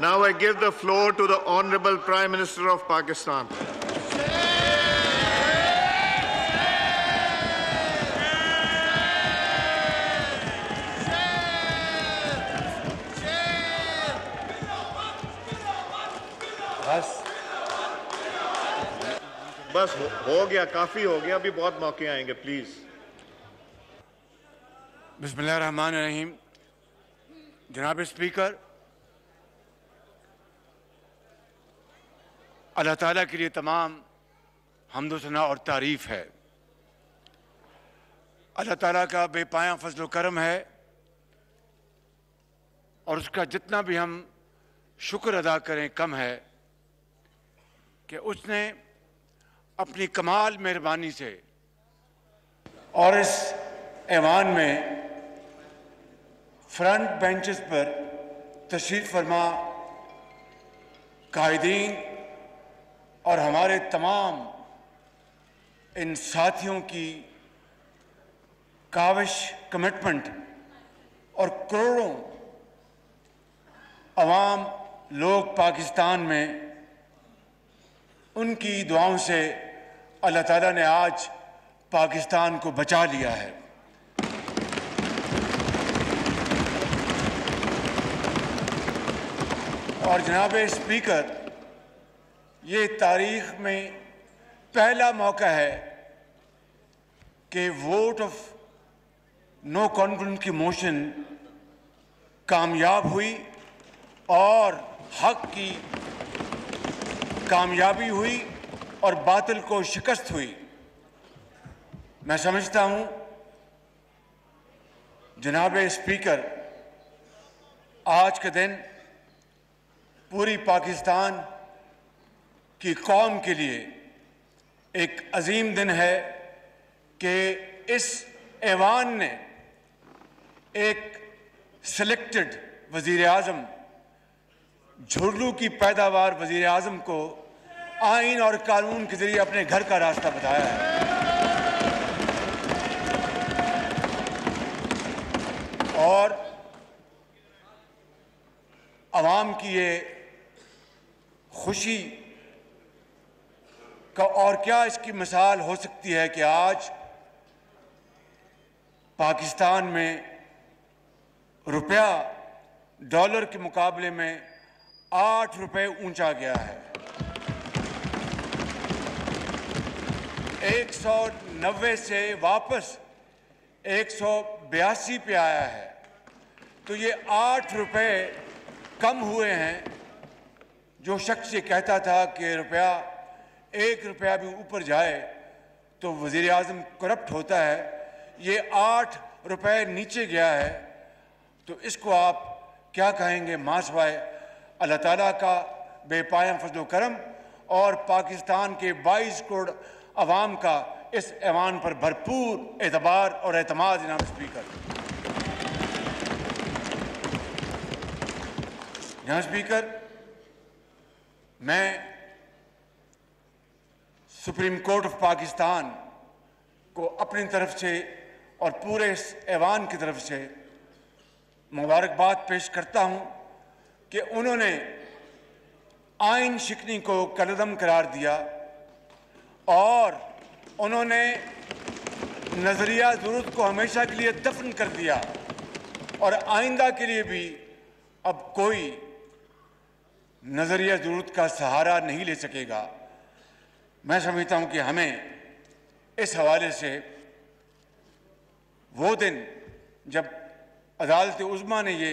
Now I give the floor to the Honorable Prime Minister of Pakistan. बस बस हो, हो गया काफी हो गया अभी बहुत मौके आएंगे प्लीज बिस्मिल्लाहिर्रहमानिर्रहीम जनाब स्पीकर अल्लाह ताला के लिए तमाम हमदोसना और तारीफ़ है। अल्लाह ताला का बेपाया फजल करम है और उसका जितना भी हम शुक्र अदा करें कम है कि उसने अपनी कमाल मेहरबानी से और इस ऐवान में फ्रंट बेंचेस पर तशरीफ़ फरमा कायदीन और हमारे तमाम इन साथियों की काविश कमिटमेंट और करोड़ों अवाम लोग पाकिस्तान में, उनकी दुआओं से अल्लाह ताला ने आज पाकिस्तान को बचा लिया है। और जनाब स्पीकर ये तारीख में पहला मौका है कि वोट ऑफ़ नो कॉन्फिडेंस की मोशन कामयाब हुई और हक की कामयाबी हुई और बातिल को शिकस्त हुई। मैं समझता हूँ, जनाब स्पीकर, आज के दिन पूरी पाकिस्तान की कौम के लिए एक अजीम दिन है कि इस ऐवान ने एक सिलेक्टेड वज़ीर आज़म झुर्लू की पैदावार वज़ीर आज़म को आइन और कानून के ज़रिए अपने घर का रास्ता बताया है। और आवाम की ये खुशी का और क्या इसकी मिसाल हो सकती है कि आज पाकिस्तान में रुपया डॉलर के मुकाबले में आठ रुपए ऊँचा गया है। एक सौ नब्बे से वापस एक सौ बयासी पे आया है। तो ये आठ रुपए कम हुए हैं, जो शख्स ये कहता था कि रुपया एक रुपया भी ऊपर जाए तो वज़ीर आज़म करप्ट होता है। ये आठ रुपये नीचे गया है तो इसको आप क्या कहेंगे मासवाए? अल्लाह ताला का बेपाया फजल करम और पाकिस्तान के 22 करोड़ अवाम का इस ऐवान पर भरपूर एतबार और अतमाद जनाब स्पीकर। जनाब स्पीकर, मैं सुप्रीम कोर्ट ऑफ़ पाकिस्तान को अपनी तरफ़ से और पूरे इस ऐवान की तरफ़ से मुबारकबाद पेश करता हूँ कि उन्होंने आइन शिकनी को कलदम करार दिया और उन्होंने नज़रिया ज़रूरत को हमेशा के लिए दफन कर दिया और आइंदा के लिए भी अब कोई नज़रिया ज़रूरत का सहारा नहीं ले सकेगा। मैं समझता हूँ कि हमें इस हवाले से वो दिन जब अदालत उज़मा ने ये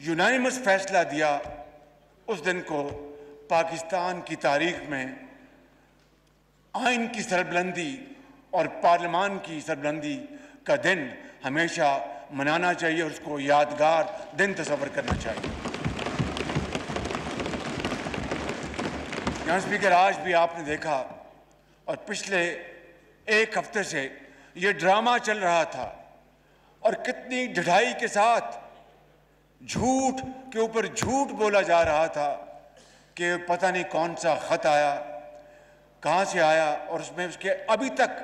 यूनानिमस फैसला दिया, उस दिन को पाकिस्तान की तारीख में आइन की सरबलंदी और पार्लियामान की सरबलंदी का दिन हमेशा मनाना चाहिए और उसको यादगार दिन तस्वर करना चाहिए। यहाँ स्पीकर आज भी आपने देखा और पिछले एक हफ़्ते से ये ड्रामा चल रहा था और कितनी ढिठाई के साथ झूठ के ऊपर झूठ बोला जा रहा था कि पता नहीं कौन सा खत आया कहाँ से आया और उसमें उसके अभी तक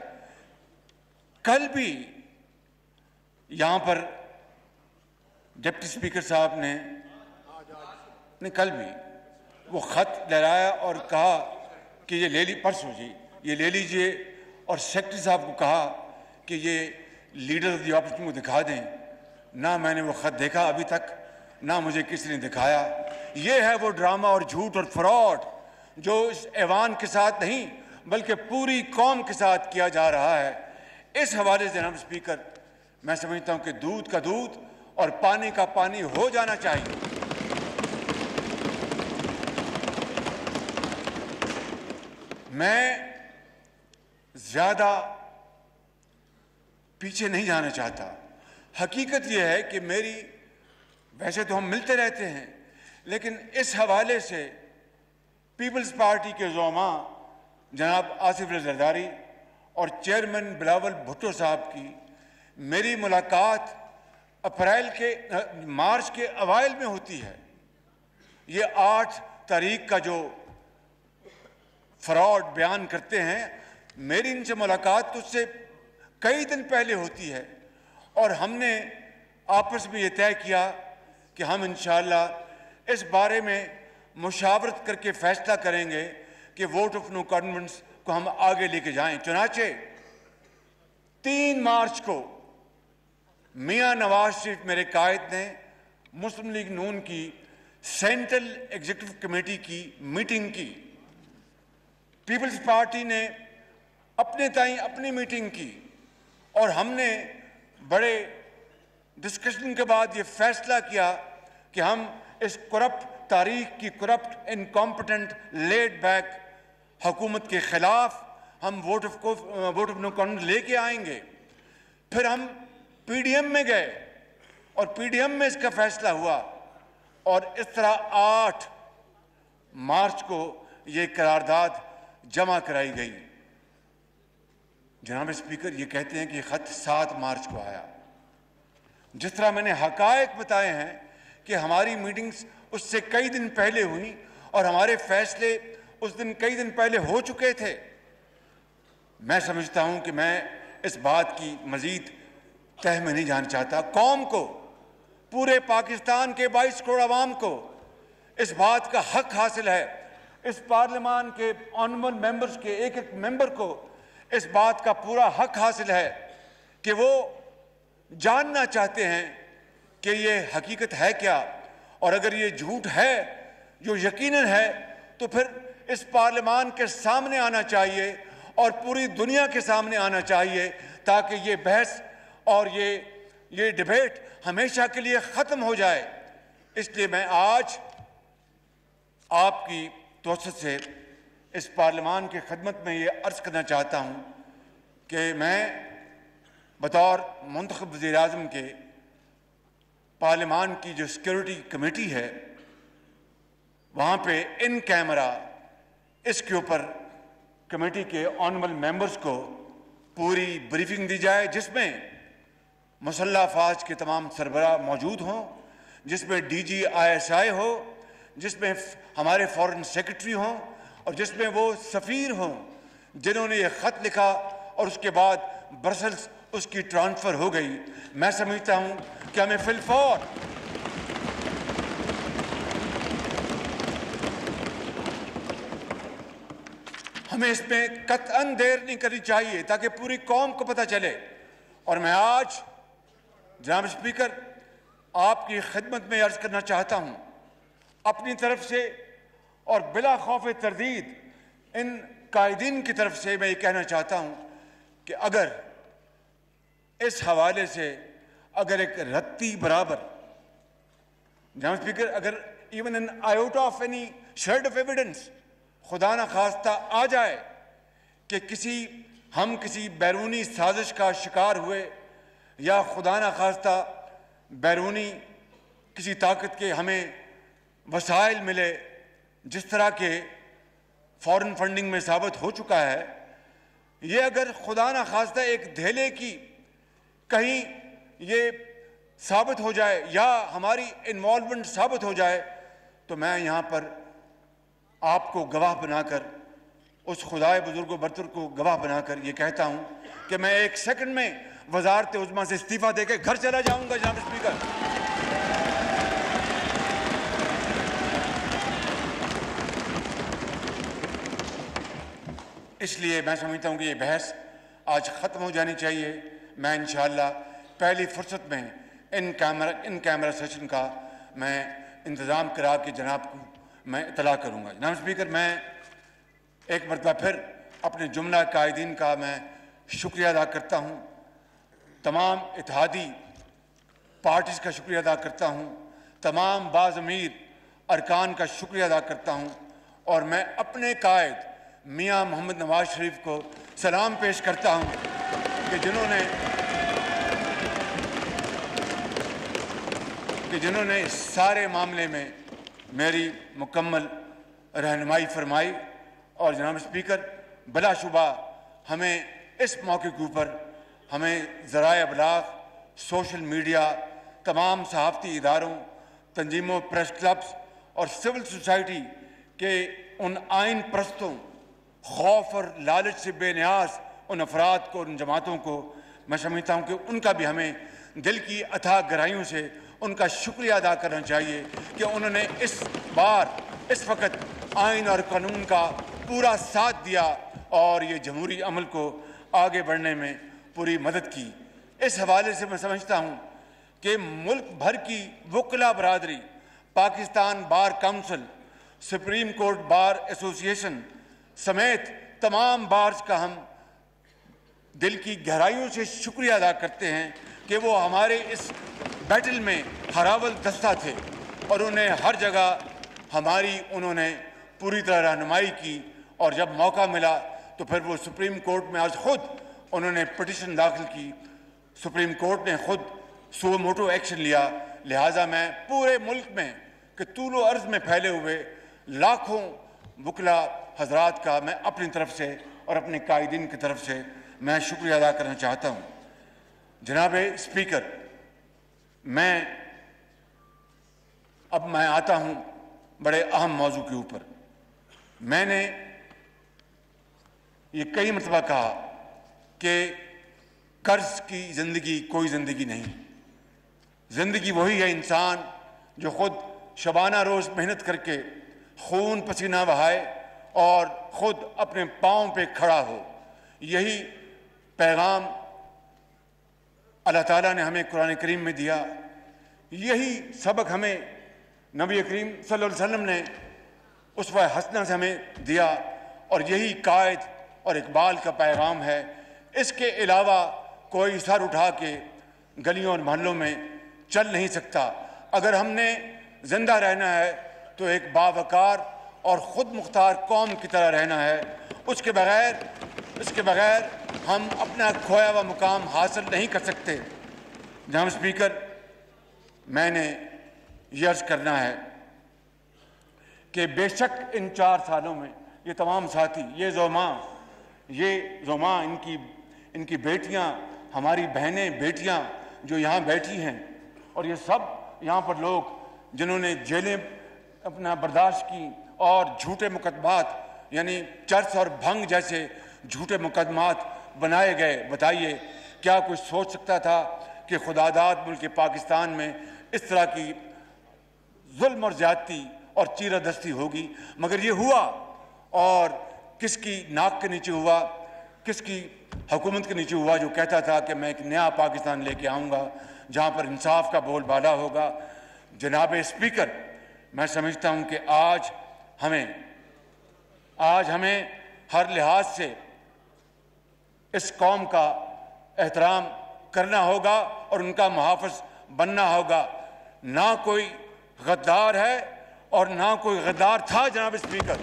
कल भी यहाँ पर डिप्टी स्पीकर साहब ने ने कल भी वो खत लहराया और कहा कि ये ले ली, परसों जी, ये ले लीजिए। और सेक्रेटरी साहब को कहा कि ये लीडर ऑफ़ द ऑपोजिशन को दिखा दें। ना मैंने वो खत देखा अभी तक, ना मुझे किसी ने दिखाया। ये है वो ड्रामा और झूठ और फ्रॉड जो इस ऐवान के साथ नहीं, बल्कि पूरी कौम के साथ किया जा रहा है। इस हवाले से जनाब स्पीकर मैं समझता हूँ कि दूध का दूध और पानी का पानी हो जाना चाहिए। मैं ज़्यादा पीछे नहीं जाना चाहता। हकीकत यह है कि मेरी, वैसे तो हम मिलते रहते हैं, लेकिन इस हवाले से पीपल्स पार्टी के जोमा, जनाब आसिफ जरदारी और चेयरमैन बिलावल भुट्टो साहब की मेरी मुलाकात अप्रैल के, मार्च के अवाइल में होती है। ये आठ तारीख का जो फ्रॉड बयान करते हैं, मेरी इनसे मुलाकात तो उससे कई दिन पहले होती है। और हमने आपस में ये तय किया कि हम इन इस बारे में मुशावरत करके फैसला करेंगे कि वोट ऑफ़ नो कॉन्फिडेंस को हम आगे लेके जाएँ। चुनाचे, तीन मार्च को मियाँ नवाज़ शरीफ मेरे कायद ने मुस्लिम लीग नून की सेंट्रल एग्जीक्यूटिव कमेटी की मीटिंग की। पीपल्स पार्टी ने अपने ताई अपनी मीटिंग की और हमने बड़े डिस्कशन के बाद ये फैसला किया कि हम इस करप्ट तारीख की करप्ट इनकॉम्पिटेंट लेड बैक हुकूमत के खिलाफ हम वोट ऑफ़ को वोट ऑफ़ नो कॉन्फिडेंस लेके आएँगे। फिर हम पीडीएम में गए और पीडीएम में इसका फैसला हुआ और इस तरह आठ मार्च को ये करारदाद जमा कराई गई। जनाब स्पीकर, ये कहते हैं कि खत सात मार्च को आया। जिस तरह मैंने हकायक बताए हैं कि हमारी मीटिंग्स उससे कई दिन पहले हुई और हमारे फैसले उस दिन कई दिन पहले हो चुके थे, मैं समझता हूँ कि मैं इस बात की मजीद तह में नहीं जाना चाहता। कौम को, पूरे पाकिस्तान के 22 करोड़ आवाम को इस बात का हक हासिल है इस पार्लियामान के ऑनरेबल मेंबर्स के एक एक मेंबर को इस बात का पूरा हक हासिल है कि वो जानना चाहते हैं कि ये हकीकत है क्या? और अगर ये झूठ है, जो यकीनन है तो फिर इस पार्लियामान के सामने आना चाहिए और पूरी दुनिया के सामने आना चाहिए ताकि ये बहस और ये ये डिबेट हमेशा के लिए ख़त्म हो जाए। इसलिए मैं आज आपकी तोसत से इस पार्लियामान की खदमत में ये अर्ज़ करना चाहता हूँ कि मैं बतौर मंतखब वज़ी अजम के पार्लियामान की जो सिक्योरिटी कमेटी है, वहाँ पे इन कैमरा, इसके ऊपर कमेटी के ऑनरेबल मेंबर्स को पूरी ब्रीफिंग दी जाए, जिसमें मुसल्ला अफवाज के तमाम सरबरा मौजूद हों, जिसमें D G I S I हो जिसमें हमारे फॉरेन सेक्रेटरी हों और जिसमें वो सफ़ीर हों, जिन्होंने ये ख़त लिखा और उसके बाद ब्रसल्स उसकी ट्रांसफ़र हो गई। मैं समझता हूँ कि हमें फिलफौर हमें इसमें कतन देर नहीं करनी चाहिए ताकि पूरी कौम को पता चले। और मैं आज, जनाब स्पीकर, आपकी खिदमत में अर्ज़ करना चाहता हूँ अपनी तरफ़ से और बिला खौफ तरदीद इन कायदीन की तरफ़ से मैं ये कहना चाहता हूँ कि अगर इस हवाले से अगर एक रत्ती बराबर जनाब स्पीकर, अगर even an out of any shred of evidence खुदा न खास्ता आ जाए कि किसी, हम किसी बैरूनी साजिश का शिकार हुए या खुदा न खास्ता बैरूनी किसी ताकत के हमें वसाइल मिले, जिस तरह के फॉरेन फंडिंग में साबित हो चुका है, ये अगर खुदा न खास्ता एक धेले की कहीं ये साबित हो जाए या हमारी इन्वॉल्वमेंट साबित हो जाए तो मैं यहाँ पर आपको गवाह बनाकर, उस खुदाए बुज़ुर्ग बरतर को गवाह बनाकर ये कहता हूँ कि मैं एक सेकंड में वजारत उजमा से इस्तीफा देकर घर चला जाऊँगा, जनाब स्पीकर। इसलिए मैं समझता हूँ कि ये बहस आज ख़त्म हो जानी चाहिए। मैं इंशाल्लाह पहली फुर्सत में in camera in camera session का मैं इंतज़ाम करा के जनाब को मैं इतला करूँगा। जनाब स्पीकर, मैं एक मरतबा फिर अपने जुमला कायदीन का मैं शुक्रिया अदा करता हूँ। तमाम इतिहादी पार्टीज़ का शुक्रिया अदा करता हूँ। तमाम बाज़मीर अरकान का शुक्रिया अदा करता हूँ। और मैं अपने कायद मियाँ मोहम्मद नवाज़ शरीफ को सलाम पेश करता हूँ कि जिन्होंने कि जिन्होंने इस सारे मामले में मेरी मुकम्मल रहनुमाई फरमाई और जनाब स्पीकर, बिलाशुबा हमें इस मौके के ऊपर हमें ज़राए अबलाग, सोशल मीडिया, तमाम सहाफ़ती इदारों, तंजीमों प्रेस क्लब्स और सिविल सोसाइटी के उन आइन प्रस्तों खौफ और लालच से बेनियाज उन अफराद को उन जमातों को, मैं समझता हूँ कि उनका भी हमें दिल की अथाह गहराइयों से उनका शुक्रिया अदा करना चाहिए कि उन्होंने इस बार, इस वक्त आइन और कानून का पूरा साथ दिया और ये जमहूरी अमल को आगे बढ़ने में पूरी मदद की। इस हवाले से मैं समझता हूँ कि मुल्क भर की वकला बरदरी, Pakistan bar council, supreme court bar association समेत तमाम बार्स का हम दिल की गहराइयों से शुक्रिया अदा करते हैं कि वो हमारे इस बैटल में हरावल दस्ता थे और उन्हें हर जगह हमारी उन्होंने पूरी तरह रहनुमाई की और जब मौका मिला तो फिर वो सुप्रीम कोर्ट में आज खुद उन्होंने पटिशन दाखिल की। सुप्रीम कोर्ट ने खुद सो मोटो एक्शन लिया। लिहाजा मैं पूरे मुल्क में कि तूलो अर्ज़ में फैले हुए लाखों वकला हजरात का मैं अपनी तरफ़ से और अपने कायदीन की तरफ़ से मैं शुक्रिया अदा करना चाहता हूँ। जनाब स्पीकर, मैं अब मैं आता हूँ बड़े अहम मौजू के ऊपर। मैंने ये कई मरतबा कहा कि कर्ज की ज़िंदगी कोई ज़िंदगी नहीं। ज़िंदगी वही है इंसान जो खुद शबाना रोज़ मेहनत करके खून पसीना बहाए और ख़ुद अपने पाँव पे खड़ा हो। यही पैगाम अल्लाह ताला ने हमें कुरान करीम में दिया। यही सबक हमें नबी करीम सल्लल्लाहु अलैहि वसल्लम ने उस वह हसना से हमें दिया और यही कायद और इकबाल का पैगाम है। इसके अलावा कोई सर उठा के गलियों और महलों में चल नहीं सकता। अगर हमने ज़िंदा रहना है तो एक बावकार और ख़ुद मुख्तार कौम की तरह रहना है। उसके बगैर इसके बगैर हम अपना खोया हुआ मुकाम हासिल नहीं कर सकते। जनाब स्पीकर, मैंने ये अर्ज़ करना है कि बेशक इन चार सालों में ये तमाम साथी, ये जोमा ये जोमा, इनकी इनकी बेटियाँ, हमारी बहनें, बेटियाँ जो यहाँ बैठी हैं, और ये सब यहाँ पर लोग जिन्होंने जेलें अपना बर्दाश्त की और झूठे मुकदमात, यानी चर्च और भंग जैसे झूठे मुकदमात बनाए गए। बताइए, क्या कुछ सोच सकता था कि खुदादाद मुल्क पाकिस्तान में इस तरह की जुल्म और ज्यादती और चीरादस्ती होगी? मगर ये हुआ और किसकी नाक के नीचे हुआ, किसकी हुकूमत के नीचे हुआ जो कहता था कि मैं एक नया पाकिस्तान लेके आऊँगा, जहाँ पर इंसाफ का बोलबाला होगा। जनाब स्पीकर मैं समझता हूँ कि आज हमें आज हमें हर लिहाज से इस कौम का एहतराम करना होगा और उनका मुहाफ़ बनना होगा। ना कोई गद्दार है और ना कोई गद्दार था, जनाब स्पीकर।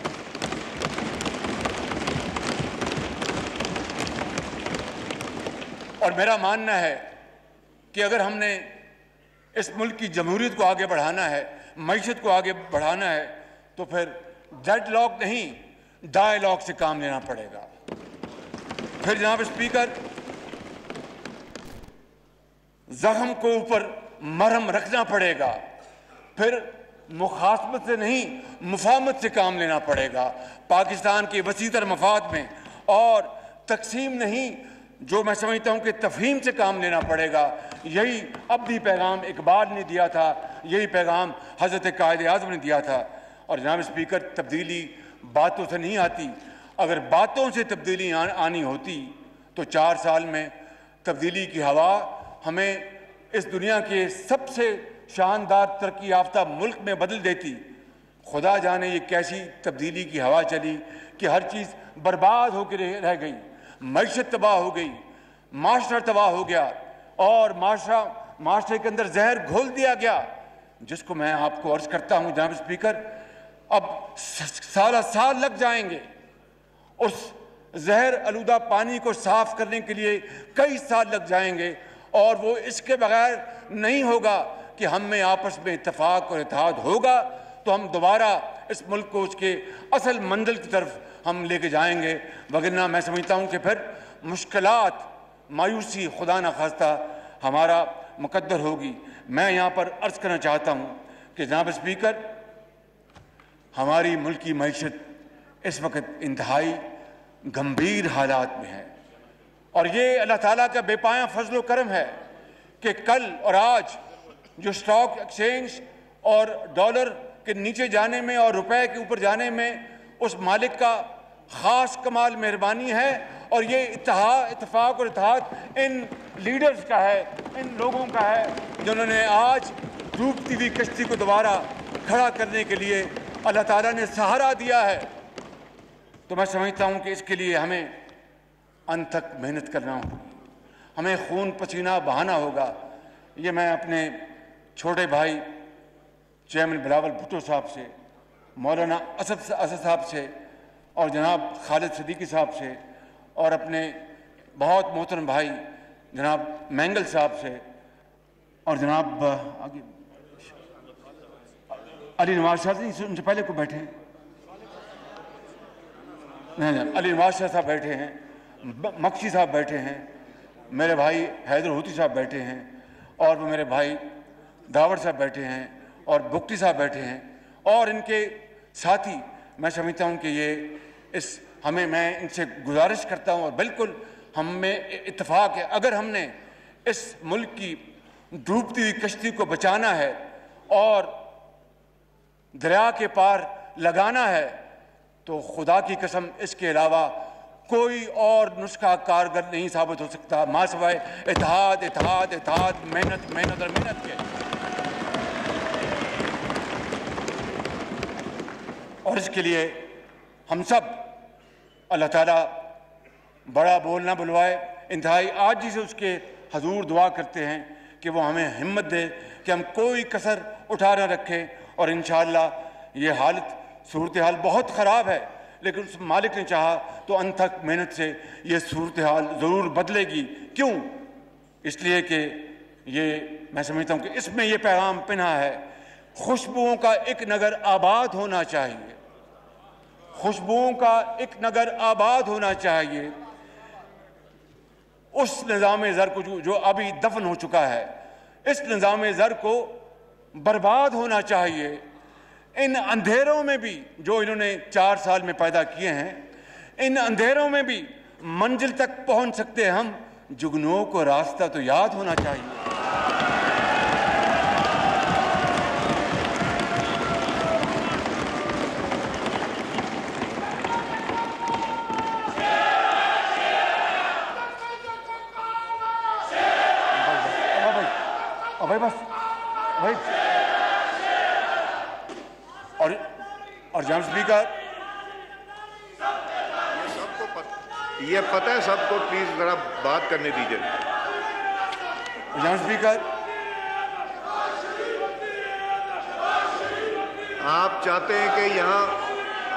और मेरा मानना है कि अगर हमने इस मुल्क की जमहूरियत को आगे बढ़ाना है मीशत को आगे बढ़ाना है तो फिर डेड लॉक नहीं डायलॉग से काम लेना पड़ेगा। फिर जनाब स्पीकर, जख्म को ऊपर मरहम रखना पड़ेगा, फिर मुखासमत से नहीं, मुफामत से काम लेना पड़ेगा। पाकिस्तान के वसीतर मफाद में और तकसीम नहीं जो मैं समझता हूँ कि तफहीम से काम लेना पड़ेगा। यही अब भी पैगाम इकबाल ने दिया था यही पैगाम हज़रत कायद आज़म ने दिया था। और जनाब स्पीकर तब्दीली बातों से नहीं आती। अगर बातों से तब्दीली आ, आनी होती तो चार साल में तब्दीली की हवा हमें इस दुनिया के सबसे शानदार तरक्की याफ्ता मुल्क में बदल देती। खुदा जाने ये कैसी तब्दीली की हवा चली कि हर चीज़ बर्बाद होकर रह गई। मीशत तबाह हो गई माशरा तबाह हो गया और माशरा माशरे के अंदर जहर घोल दिया गया, जिसको मैं आपको अर्ज़ करता हूँ, जनाब स्पीकर, अब सारा साल लग जाएँगे। उस जहर आलूदा पानी को साफ़ करने के लिए कई साल लग जाएँगे और वो इसके बगैर नहीं होगा कि हम में आपस में इतफाक और इतिहाद होगा तो हम दोबारा इस मुल्क को उसके असल मंजिल की तरफ़ हम लेके जाएँगे। वगरना मैं समझता हूँ कि फिर मुश्किल मायूसी खुदा न खास्ता हमारा मुकद्दर होगी। मैं यहाँ पर अर्ज़ करना चाहता हूँ कि जनाब स्पीकर, हमारी मुल्क की मीशत इस वक्त इंतहाई गंभीर हालात में है। और ये अल्लाह ताला का बेपाया फजल करम है कि कल और आज जो स्टॉक एक्सचेंज और डॉलर के नीचे जाने में और रुपए के ऊपर जाने में उस मालिक का ख़ास कमाल मेहरबानी है और ये इतहा इतफाक़ और इतिहाद इन लीडर्स का है, इन लोगों का है, जिन्होंने आज डूबती हुई कश्ती को दोबारा खड़ा करने के लिए अल्लाह ताला ने सहारा दिया है। तो मैं समझता हूँ कि इसके लिए हमें अंत तक मेहनत करना होगी। हमें खून पसीना बहाना होगा। ये मैं अपने छोटे भाई चेयरमैन बिलावल भुट्टो साहब से, मौलाना असद असद साहब से और जनाब खालिद सदीकी साहब से और अपने बहुत मोहतरम भाई जनाब मैंगल साहब से और जनाब आगे। अली नवाज़ शाह जी उनसे पहले को बैठे हैं? नहीं नहीं, अली नवाज़ शाह साहब बैठे हैं मक्सी साहब बैठे हैं, मेरे भाई हैदर होती साहब बैठे हैं, और वो मेरे भाई दावर साहब बैठे हैं, और बुक्टी साहब बैठे हैं, और इनके साथी, मैं समझता हूँ कि ये इस, हमें, मैं इनसे गुजारिश करता हूँ और बिल्कुल हम में इतफाक़ है। अगर हमने इस मुल्क की डूबती हुई कश्ती को बचाना है और दरिया के पार लगाना है तो खुदा की कसम इसके अलावा कोई और नुस्खा कारगर नहीं साबित हो सकता। माँ सवाए इतिहाद इतिहाद इतिहाद मेहनत मेहनत और मेहनत के। और इसके लिए हम सब अल्लाह ताला बड़ा बोलना बुलवाए, इंतहाई आज ही से उसके हजूर दुआ करते हैं कि वो हमें हिम्मत दे कि हम कोई कसर उठा ना रखें। और इन ये हालत, सूरत हाल बहुत ख़राब है, लेकिन उस मालिक ने चाहा तो अनथक मेहनत से ये सूरत हाल ज़रूर बदलेगी। क्यों? इसलिए कि ये, मैं समझता हूँ कि इसमें यह पैगाम पिना है, खुशबुओं का एक नगर आबाद होना चाहिए। खुशबुओं का एक नगर आबाद होना चाहिए। उस निज़ाम ज़र को जो, अभी दफन हो चुका है इस निज़ाम ज़र को बर्बाद होना चाहिए। इन अंधेरों में भी जो इन्होंने चार साल में पैदा किए हैं इन अंधेरों में भी मंजिल तक पहुँच सकते हम। जुगनुओं को रास्ता तो याद होना चाहिए भाई बस भाई और और जनाब स्पीकर ये सबको पता ये पता है सबको प्लीज़ जरा बात करने दीजिए। स्पीकर आप चाहते हैं कि यहाँ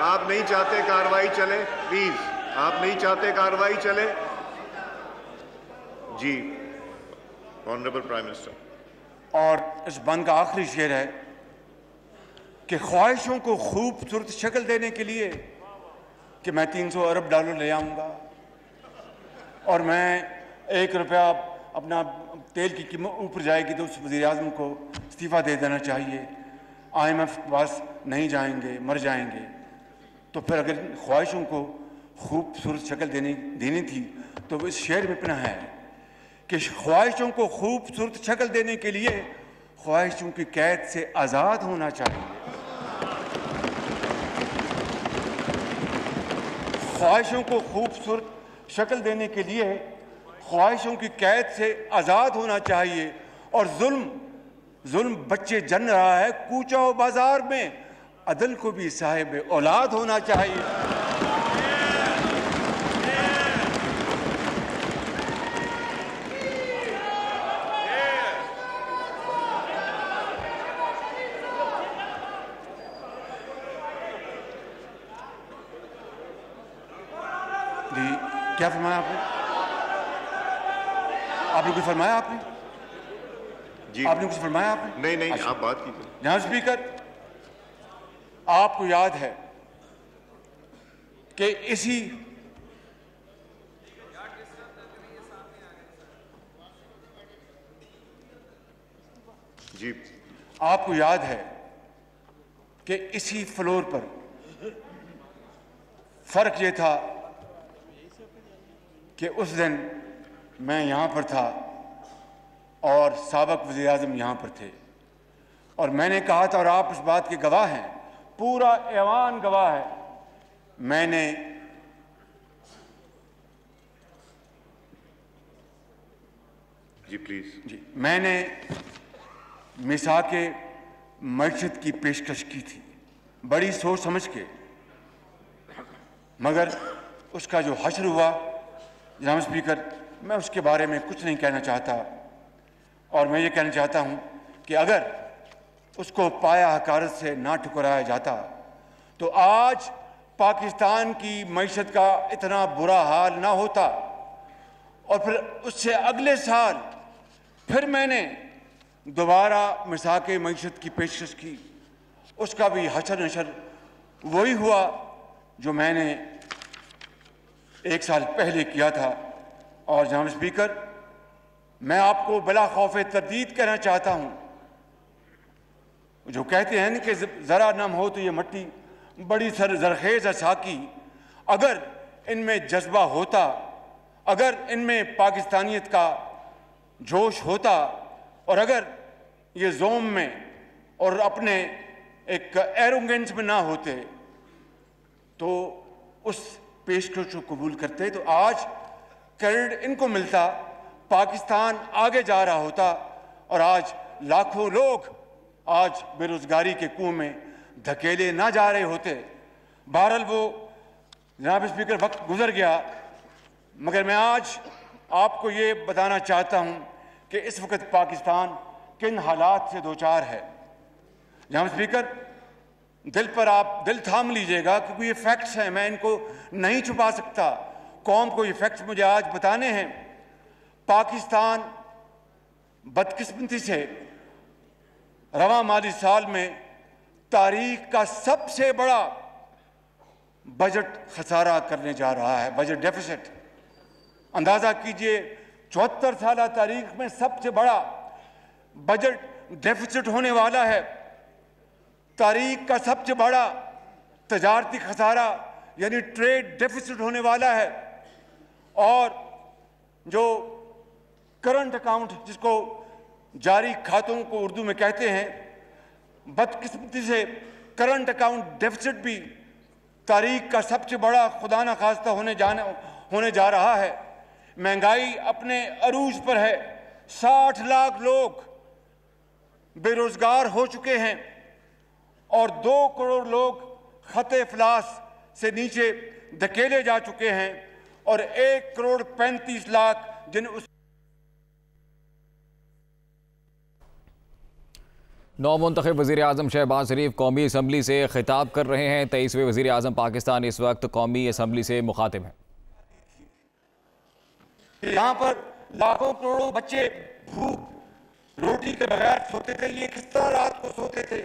आप नहीं चाहते कार्रवाई चले? प्लीज़ आप नहीं चाहते कार्रवाई चले? जी ऑनरेबल प्राइम मिनिस्टर और इस बंद का आखिरी शेर है कि ख्वाहिशों को खूबसूरत शक्ल देने के लिए कि मैं 300 अरब डॉलर ले आऊँगा। और मैं एक रुपया अपना तेल की कीमत ऊपर जाएगी तो उस वजी अजम को इस्तीफ़ा दे देना चाहिए। आई एम एफ़ के पास नहीं जाएँगे, मर जाएँगे। तो फिर अगर ख्वाहिशों को खूबसूरत शक्ल देनी देनी थी तो इस शेर में अपना है कि ख्वाहिशों को खूबसूरत शक्ल देने के लिए ख्वाहिशों की कैद से आज़ाद होना चाहिए। ख्वाहिशों को खूबसूरत शक्ल देने के लिए है ख्वाहिशों की कैद से आज़ाद होना चाहिए और जुल्म जुल्म बच्चे जन रहा है, कूचा बाज़ार में अदल को भी साहिब औलाद होना चाहिए जी क्या फरमाया आपने? आपने कुछ फरमाया आपने? जी। आपने कुछ फरमाया आपने? नहीं नहीं अच्छा। आप बात कीजिए। जहाँ स्पीकर आपको याद है कि इसी जी। आपको याद है कि इसी फ्लोर पर फ़र्क ये था कि उस दिन मैं यहाँ पर था और सबक वजी अजम यहाँ पर थे। और मैंने कहा था और आप उस बात के गवाह हैं। पूरा ऐवान गवाह है। मैंने जी प्लीज़ जी मैंने मिसा के मस्जिद की पेशकश की थी। बड़ी सोच समझ के। मगर उसका जो हशर हुआ जनाब स्पीकर, मैं उसके बारे में कुछ नहीं कहना चाहता। और मैं ये कहना चाहता हूँ कि अगर उसको पाया हकारत से ना ठुकराया जाता तो आज पाकिस्तान की मीशत का इतना बुरा हाल ना होता। और फिर उससे अगले साल फिर मैंने दोबारा मिसाक मीशत की पेशकश की, उसका भी हशर नशर वही हुआ जो मैंने एक साल पहले किया था। और जनाब स्पीकर मैं आपको बला खौफ तरदीद कहना चाहता हूँ। जो कहते हैं कि ज़रा नम हो तो ये मट्टी बड़ी सर, जरखेज साकी। अगर इनमें जज्बा होता, अगर इनमें पाकिस्तानियत का जोश होता, और अगर ये जोम में और अपने एक एरोगेंस में ना होते तो उस पेशकश को कबूल करते तो आज क्रेडिट इनको मिलता, पाकिस्तान आगे जा रहा होता, और आज लाखों लोग आज बेरोजगारी के कुएँ में धकेले ना जा रहे होते। बहरहाल वो जनाब स्पीकर वक्त गुजर गया, मगर मैं आज आपको ये बताना चाहता हूँ कि इस वक्त पाकिस्तान किन हालात से दो चार है। जनाब स्पीकर दिल पर आप दिल थाम लीजिएगा, क्योंकि ये फैक्ट्स हैं, मैं इनको नहीं छुपा सकता। कौम को ये फैक्ट्स मुझे आज बताने हैं। पाकिस्तान बदकिस्मती से रवा माली साल में तारीख का सबसे बड़ा बजट खसारा करने जा रहा है, बजट डेफिसिट अंदाज़ा कीजिए, चौहत्तर साल तारीख में सबसे बड़ा बजट डेफिसिट होने वाला है। तारीख का सबसे बड़ा तजारती खसारा, यानी ट्रेड डेफिसिट होने वाला है। और जो करंट अकाउंट जिसको जारी खातों को उर्दू में कहते हैं, बदकिस्मती से करंट अकाउंट डेफिसिट भी तारीख का सबसे बड़ा खुदा न खास्ता होने जाने, होने जा रहा है। महँगाई अपने अरूज पर है। साठ लाख लोग बेरोजगार हो चुके हैं। और दो करोड़ लोग खत अफलास से नीचे धकेले जा चुके हैं और एक करोड़ पैंतीस लाख जिन उस नौ मुंतब वजी अजम शहबाज शरीफ कौमी असम्बली से खिताब कर रहे हैं। तेईसवें वजी अजम पाकिस्तान इस वक्त कौमी असम्बली से मुखातिब है। यहाँ पर लाखों करोड़ों बच्चे भूख रोटी के बगैर सोते थे। ये किस तरह रात को सोते थे?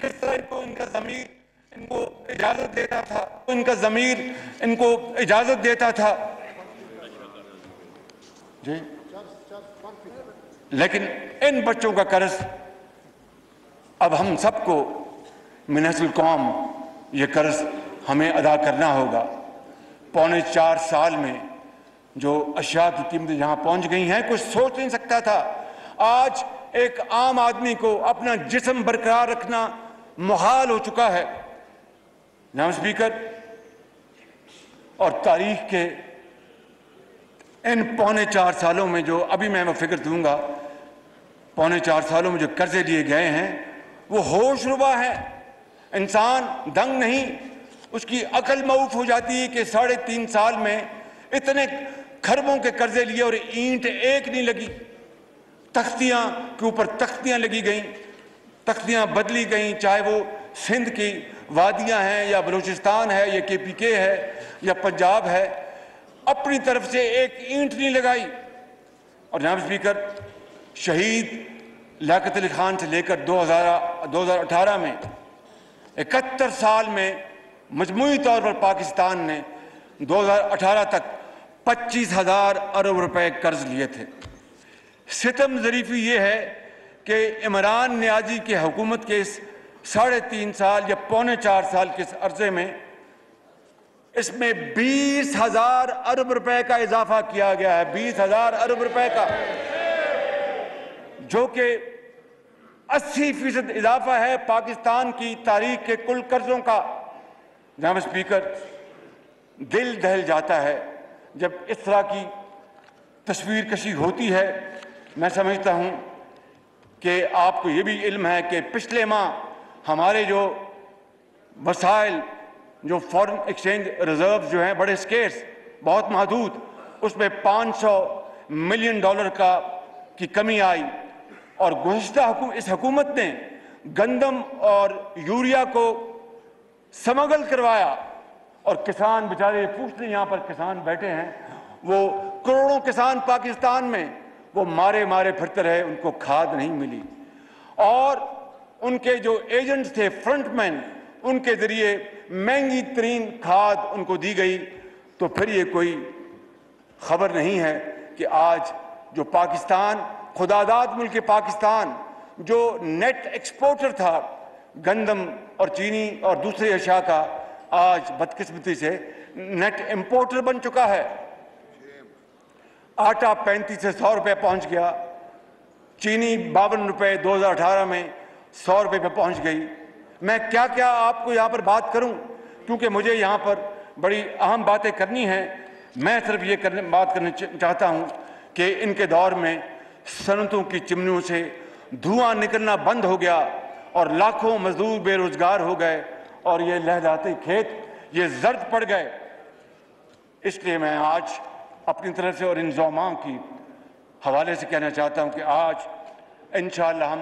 किस तरह इनको इनका जमीर इनको इजाज़त देता था? इनका जमीर इनको इजाज़त देता था। जी? लेकिन इन बच्चों का कर्ज अब हम सबको मिनसुल कौम, ये कर्ज हमें अदा करना होगा। पौने चार साल में जो अशिया की कीमतें यहाँ पहुँच गई हैं, कुछ सोच नहीं सकता था। आज एक आम आदमी को अपना जिसम बरकरार रखना मुहाल हो चुका है। जनाब स्पीकर और तारीख के इन पौने चार सालों में जो अभी मैं फ़िक्र दूँगा, पौने चार सालों में जो कर्जे लिए गए हैं, वो होश रुबा है। इंसान दंग नहीं, उसकी अकल मऊफ हो जाती है कि साढ़े तीन साल में इतने खरबों के कर्जे लिए और ईंट एक नहीं लगी। तख्तियाँ के ऊपर तख्तियाँ लगी गई। तख्तियाँ बदली गई, चाहे वो सिंध की वादियाँ हैं या बलूचिस्तान है, या के पी के है, या पंजाब है, अपनी तरफ़ से एक ईंट नहीं लगाई। और जनाब स्पीकर, शहीद लियाकत अली खान से लेकर 2000 2018 में, इकहत्तर साल में मजमू तौर पर पाकिस्तान ने 2018 तक पच्चीस हज़ार अरब रुपए कर्ज लिए थे। सितम जरीफी ये है कि इमरान न्याजी की हुकूमत के इस साढ़े तीन साल या पौने चार साल के इस अर्जे में इसमें बीस हज़ार अरब रुपए का इजाफा किया गया है, बीस हज़ार अरब रुपए का, जो कि 80 फ़ीसद इजाफा है पाकिस्तान की तारीख के कुल कर्जों का। जनाब स्पीकर, दिल दहल जाता है जब इस तरह की तस्वीर कशी होती है। मैं समझता हूँ कि आपको ये भी इल्म है कि पिछले माह हमारे जो वसाइल, जो फॉरेन एक्सचेंज रिज़र्व जो हैं, बड़े स्केर्स बहुत महदूद, उसमें 500 मिलियन डॉलर का, की कमी आई। और हुकूम इस हुकूमत ने गंदम और यूरिया को समगल करवाया। और किसान बेचारे पूछते यहाँ पर किसान बैठे हैं, वो करोड़ों किसान पाकिस्तान में वो मारे मारे फिरते रहे, उनको खाद नहीं मिली। और उनके जो एजेंट्स थे फ्रंटमैन उनके ज़रिए महँगी तरीन खाद उनको दी गई। तो फिर ये कोई खबर नहीं है कि आज जो पाकिस्तान, खुदादाद मुल्क पाकिस्तान, जो नेट एक्सपोर्टर था, गंदम और चीनी और दूसरे अशा का, आज बदकिस्मती से नेट इम्पोर्टर बन चुका है। आटा पैंतीस से सौ रुपये पहुँच गया। चीनी बावन रुपये 2018 में सौ रुपये पे पहुँच गई। मैं क्या क्या आपको यहाँ पर बात करूँ? क्योंकि मुझे यहाँ पर बड़ी अहम बातें करनी हैं। मैं सिर्फ़ ये करने, बात करना चाहता हूँ कि इनके दौर में सनतों की चिमनियों से धुआँ निकलना बंद हो गया और लाखों मजदूर बेरोजगार हो गए और ये लहलाते खेत, ये जर्द पड़ गए। इसलिए मैं आज अपनी तरफ़ से और इन जोमाओं की हवाले से कहना चाहता हूँ कि आज इन हम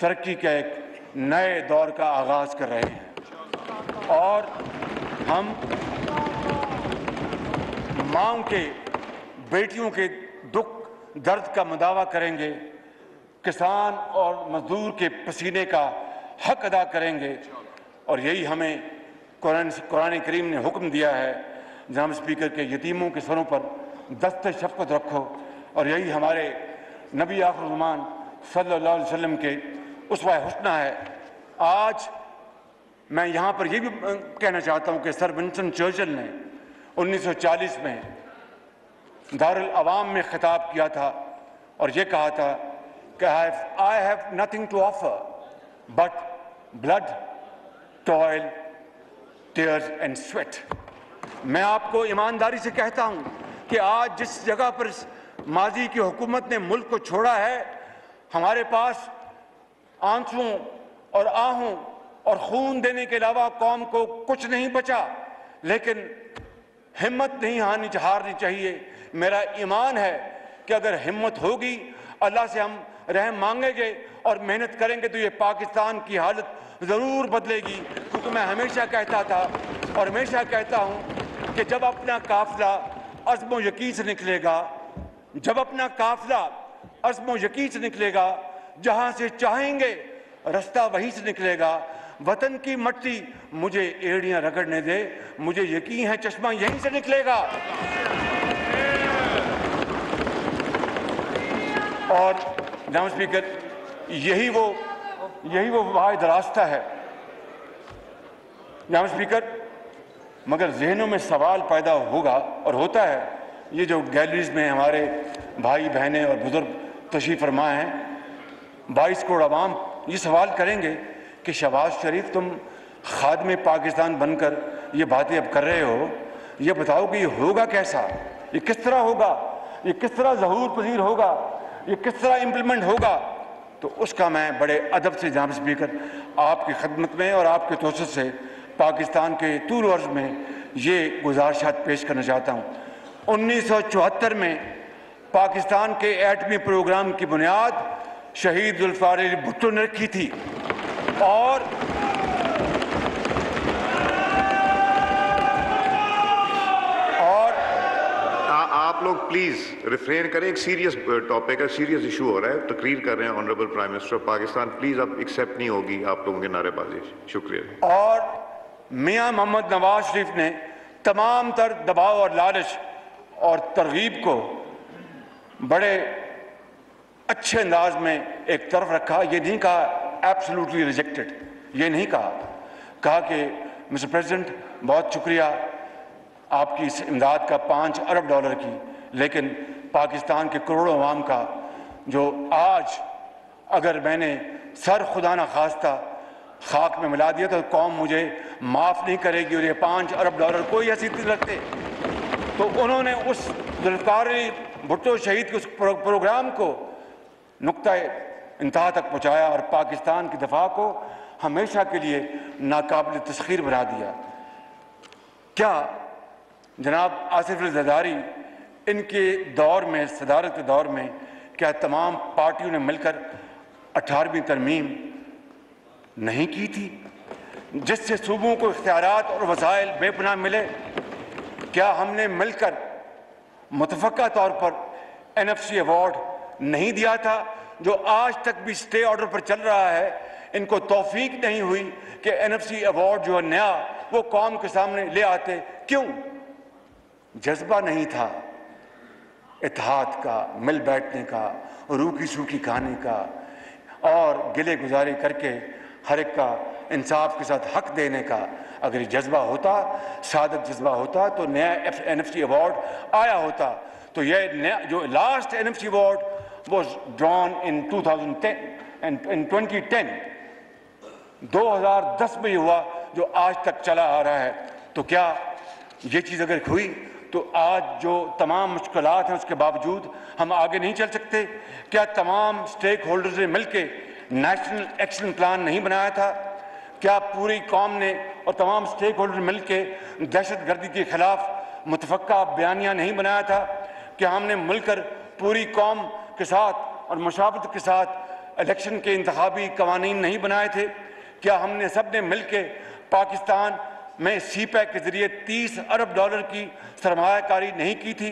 तरक्की के एक नए दौर का आगाज़ कर रहे हैं। और हम माओ के, बेटियों के दुख, दर्द का मुदावा करेंगे, किसान और मजदूर के पसीने का हक अदा करेंगे। और यही हमें कुरान कुरान करीम ने हुक्म दिया है, जनाब स्पीकर के यतीमों के सरों पर दस्त शफकत रखो और यही हमारे नबी आखरमान अलैहि वसल्लम के उसवा हुस्ना है। आज मैं यहाँ पर यह भी कहना चाहता हूँ कि सर विंसन चर्चिल ने 1940 में दारुल अवाम में खिताब किया था और ये कहा था कि I have nothing to offer but blood toil tears and sweat मैं आपको ईमानदारी से कहता हूँ कि आज जिस जगह पर माजी की हुकूमत ने मुल्क को छोड़ा है, हमारे पास आंसुओं और आहों और खून देने के अलावा कौम को कुछ नहीं बचा, लेकिन हिम्मत नहीं हारनी हारनी चाहिए। मेरा ईमान है कि अगर हिम्मत होगी, अल्लाह से हम रहम मांगेंगे और मेहनत करेंगे तो ये पाकिस्तान की हालत ज़रूर बदलेगी। क्योंकि मैं हमेशा कहता था और हमेशा कहता हूँ कि जब अपना काफिला अज़म यकीन से निकलेगा, जब अपना काफिला अज़म यकीन से निकलेगा, जहाँ से चाहेंगे, रास्ता वहीं से निकलेगा। वतन की मट्टी मुझे एड़ियाँ रगड़ने दे, मुझे यकीन है चश्मा यहीं से निकलेगा। और जनाब स्पीकर, यही वो यही वो वाद रास्ता है। जनाब स्पीकर मगर जहनों में सवाल पैदा होगा और होता है। ये जो गैलरीज में हमारे भाई बहनें और बुज़ुर्ग तशीफ फरमा हैं, बाईस करोड़ आवाम ये सवाल करेंगे कि शहबाज शरीफ तुम खाद में पाकिस्तान बनकर ये बातें अब कर रहे हो। ये बताओ कि ये होगा कैसा? ये किस तरह होगा? ये किस तरह जहूर पजीर होगा? ये किस तरह इम्प्लीमेंट होगा? तो उसका मैं बड़े अदब से जाम स्पीकर आपकी खदमत में और आपके तोसत से पाकिस्तान के तूल अर्ज़ में ये गुजारिशात पेश करना चाहता हूँ। उन्नीस सौ चौहत्तर में पाकिस्तान के एटमी प्रोग्राम की बुनियाद शहीद जुल्फ़ार भुट्टो ने रखी थी और और आप लोग प्लीज़ रिफ्रेन करें एक सीरियस टॉपिक है सीरियस इशू हो रहा है तकरीर कर रहे हैं honourable prime minister Pakistan please अब एक्सेप्ट नहीं होगी आप लोगों के नारेबाजी शुक्रिया। और मियाँ मोहम्मद नवाज़ शरीफ ने तमाम तर दबाव और लालच और तरगीब को बड़े अच्छे अंदाज में एक तरफ़ रखा। ये नहीं कहा एब्सोल्युटली रिजेक्टेड ये नहीं कहा। कहा कि, मिस्टर प्रेसिडेंट, बहुत शुक्रिया आपकी इस इमदाद का पाँच अरब डॉलर की, लेकिन पाकिस्तान के करोड़ों अवाम का, जो आज अगर मैंने सर खुदा न खास्ता खाक में मिला दिया तो कौम मुझे माफ़ नहीं करेगी और ये पाँच अरब डॉलर कोई हैसियत नहीं रखते तो उन्होंने उस जुल्फ़ार भुट्टो शहीद के उस प्रो, प्रोग्राम को नुकता इंतहा तक पहुँचाया और पाकिस्तान की दफ़ा को हमेशा के लिए नाकबिल तस्खीर बना दिया। क्या जनाब आसिफ जदारी इनके दौर में सदारत के दौर में क्या तमाम पार्टियों ने मिलकर अठारहवीं तरमीम नहीं की थी। जिससे सूबों को इख्तियार और वसाइल बेपना मिले, क्या हमने मिलकर मुतफ़ा तौर पर एन एफ़ सी अवार्ड नहीं दिया था, जो आज तक भी स्टे ऑर्डर पर चल रहा है? इनको तोफीक नहीं हुई कि एन एफ़ सी अवार्ड जो है नया, वो कौम के सामने ले आते। क्यों? जज्बा नहीं था इतिहाद का, मिल बैठने का रूखी सूखी खाने का, और गिले गुजारे करके हर एक का इंसाफ के साथ हक देने का अगर ये जज्बा होता सादक जज्बा होता तो नया एन एफ़ सी अवार्ड आया होता। तो यह नया, जो last N F C award was drawn in to 2010 and in 2010 2010 में हुआ, जो आज तक चला आ रहा है। तो क्या ये चीज़ अगर हुई तो आज जो तमाम मुश्किल हैं, उसके बावजूद हम आगे नहीं चल सकते। क्या तमाम स्टेक होल्डर्स ने मिलकर नेशनल एक्शन प्लान नहीं बनाया था। क्या पूरी कौम ने और तमाम स्टेक होल्डर मिल के दहशत गर्दी के खिलाफ मुतफ़ा बयानिया नहीं बनाया था क्या हमने मिलकर पूरी कौम के साथ और मशावत के साथ इलेक्शन के इंतबी कवानीन नहीं बनाए थे? क्या हमने सबने मिल के पाकिस्तान में सी पैक के ज़रिए तीस अरब डॉलर की सरमाकारी नहीं की थी?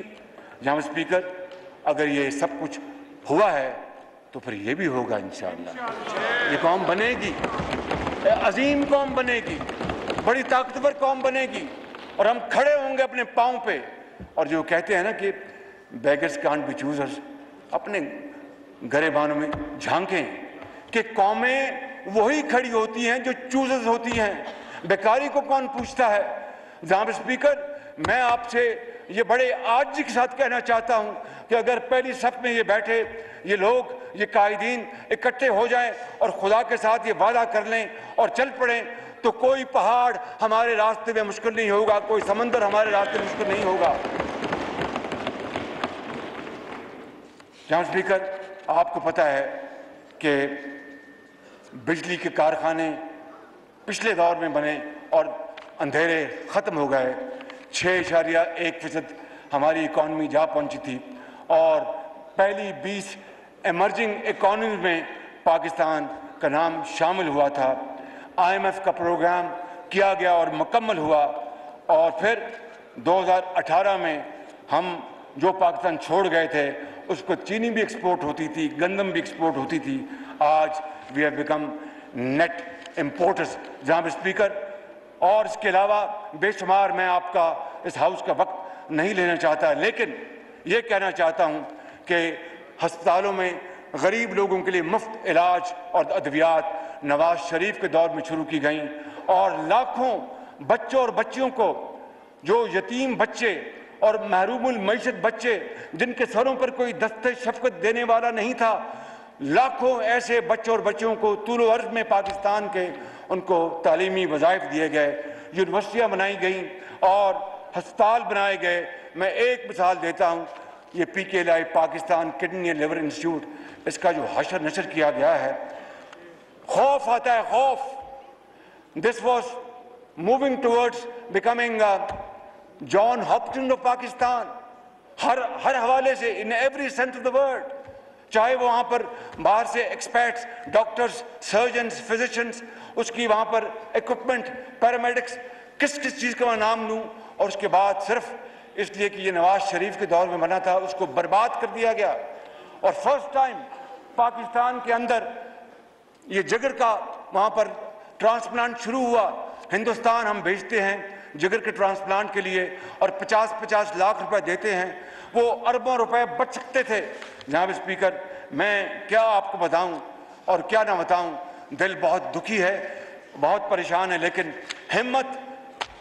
जहाँ स्पीकर अगर ये सब कुछ हुआ है तो फिर ये भी होगा इन ये कौम बनेगी। अजीम कौम बनेगी। बड़ी ताकतवर कौम बनेगी। और हम खड़े होंगे अपने पाँव पे। और जो कहते हैं ना कि बैगर्स कांट बी चूजर्स अपने गरेबानों में झांकें। कि कौमें वही खड़ी होती हैं जो चूजर्स होती हैं। बेकारी को कौन पूछता है? जहाँ स्पीकर मैं आपसे ये बड़े आज के साथ कहना चाहता हूँ कि अगर पहली सफ में ये बैठे, ये लोग, ये कायदीन इकट्ठे हो जाएँ और खुदा के साथ ये वादा कर लें और चल पड़ें तो कोई पहाड़ हमारे रास्ते में मुश्किल नहीं होगा, कोई समंदर हमारे रास्ते में मुश्किल नहीं होगा। जहाँ स्पीकर, आपको पता है कि बिजली के कारखाने पिछले दौर में बने और अंधेरे ख़त्म हो गए। छः इशारिया एक फ़ीसद हमारी इकॉनमी जा पहुँची थी। और पहली बीस एमर्जिंग इकॉनमी में पाकिस्तान का नाम शामिल हुआ था। आईएमएफ का प्रोग्राम किया गया और मुकम्मल हुआ और फिर 2018 में हम जो पाकिस्तान छोड़ गए थे, उसको चीनी भी एक्सपोर्ट होती थी, गंदम भी एक्सपोर्ट होती थी। आज we have become net importers जनाब स्पीकर और इसके अलावा बेशुमार मैं आपका इस हाउस का वक्त नहीं लेना चाहता, लेकिन ये कहना चाहता हूँ कि हस्पतालों में गरीब लोगों के लिए मुफ़्त इलाज और अद्वियात नवाज़ शरीफ के दौर में शुरू की गई और लाखों बच्चों और बच्चियों को जो यतीम बच्चे और महरूमुल मीशत बच्चे जिनके सरों पर कोई दस्ते शफकत देने वाला नहीं था, लाखों ऐसे बच्चों और बच्चियों को तूल अर्ज़ में पाकिस्तान के उनको तालीमी वज़ाइफ दिए गए, यूनिवर्सिटियाँ बनाई गई और अस्पताल बनाए गए। मैं एक मिसाल देता हूँ, ये P K L I Pakistan kidney and liver institute, इसका जो हशर नशर किया गया है। खौफ आता है, खौफ। This was moving towards becoming John Hopkin of Pakistan हर हर हवाले से in every sense of the world चाहे वो वहाँ पर बाहर से एक्सपर्ट्स डॉक्टर्स सर्जन्स फिजिशियंस उसकी वहाँ पर इक्विपमेंट पैरामेडिक्स किस किस चीज़ का मैं नाम लूँ और उसके बाद सिर्फ़ इसलिए कि ये नवाज़ शरीफ के दौर में बना था, उसको बर्बाद कर दिया गया। और फ़र्स्ट टाइम पाकिस्तान के अंदर ये जिगर का वहाँ पर ट्रांसप्लांट शुरू हुआ। हिंदुस्तान हम भेजते हैं जिगर के ट्रांसप्लांट के लिए और 50-50 लाख रुपए देते हैं। वो अरबों रुपए बच सकते थे। जनाब स्पीकर, मैं क्या आपको बताऊँ और क्या ना बताऊँ, दिल बहुत दुखी है, बहुत परेशान है, लेकिन हिम्मत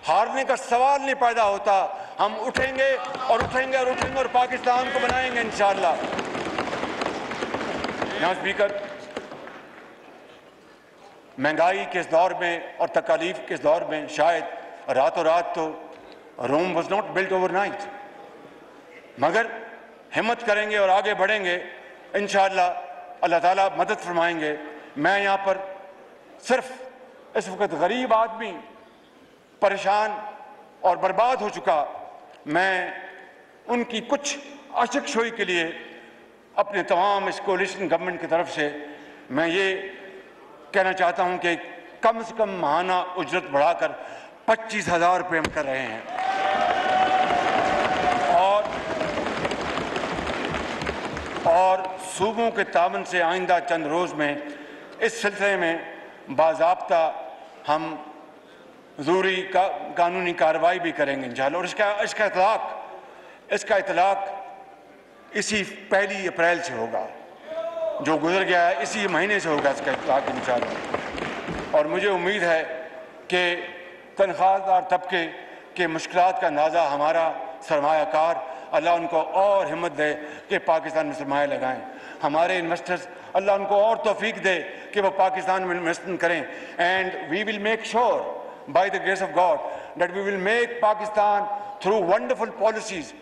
हारने का सवाल नहीं पैदा होता। हम उठेंगे और उठेंगे और उठेंगे और पाकिस्तान को बनाएँगे यहाँ स्पीकर, महँगाई के इस दौर में और तकालीफ के इस दौर में शायद रातों रात तो Rome was not built overnight मगर हिम्मत करेंगे और आगे बढ़ेंगे इन अल्लाह ताला मदद फरमाएँगे। मैं यहाँ पर सिर्फ़ इस वक्त गरीब आदमी परेशान और बर्बाद हो चुका, मैं उनकी कुछ अशकशोई के लिए अपने तमाम इस कोलिशन गवर्नमेंट की तरफ़ से मैं ये कहना चाहता हूँ कि कम से कम माहाना उजरत बढ़ाकर पच्चीस हज़ार रुपये हम कर रहे हैं। और और सूबों के तावन से आइंदा चंद रोज़ में इस सिलसिले में बाबा हम ज़रूरी का, कानूनी कार्रवाई भी करेंगे इंशाल्लाह। और इसका इसका इतलाक इसका इतलाक इसी पहली अप्रैल से होगा जो गुजर गया है इसी महीने से होगा इसका इतलाक इंशाल्लाह। और मुझे उम्मीद है कि तनख्वाहदार तबके के मुश्किल का अंदाज़ा हमारा सरमाकार अल्लाह उनको और हिम्मत दे कि पाकिस्तान में सरमाया लगाएँ। हमारे इन्वेस्टर्स अल्लाह उनको और तोफीक दे कि वो पाकिस्तान में इन्वेस्टमेंट करें। And we will make sure by the grace of God that we will make Pakistan through wonderful policies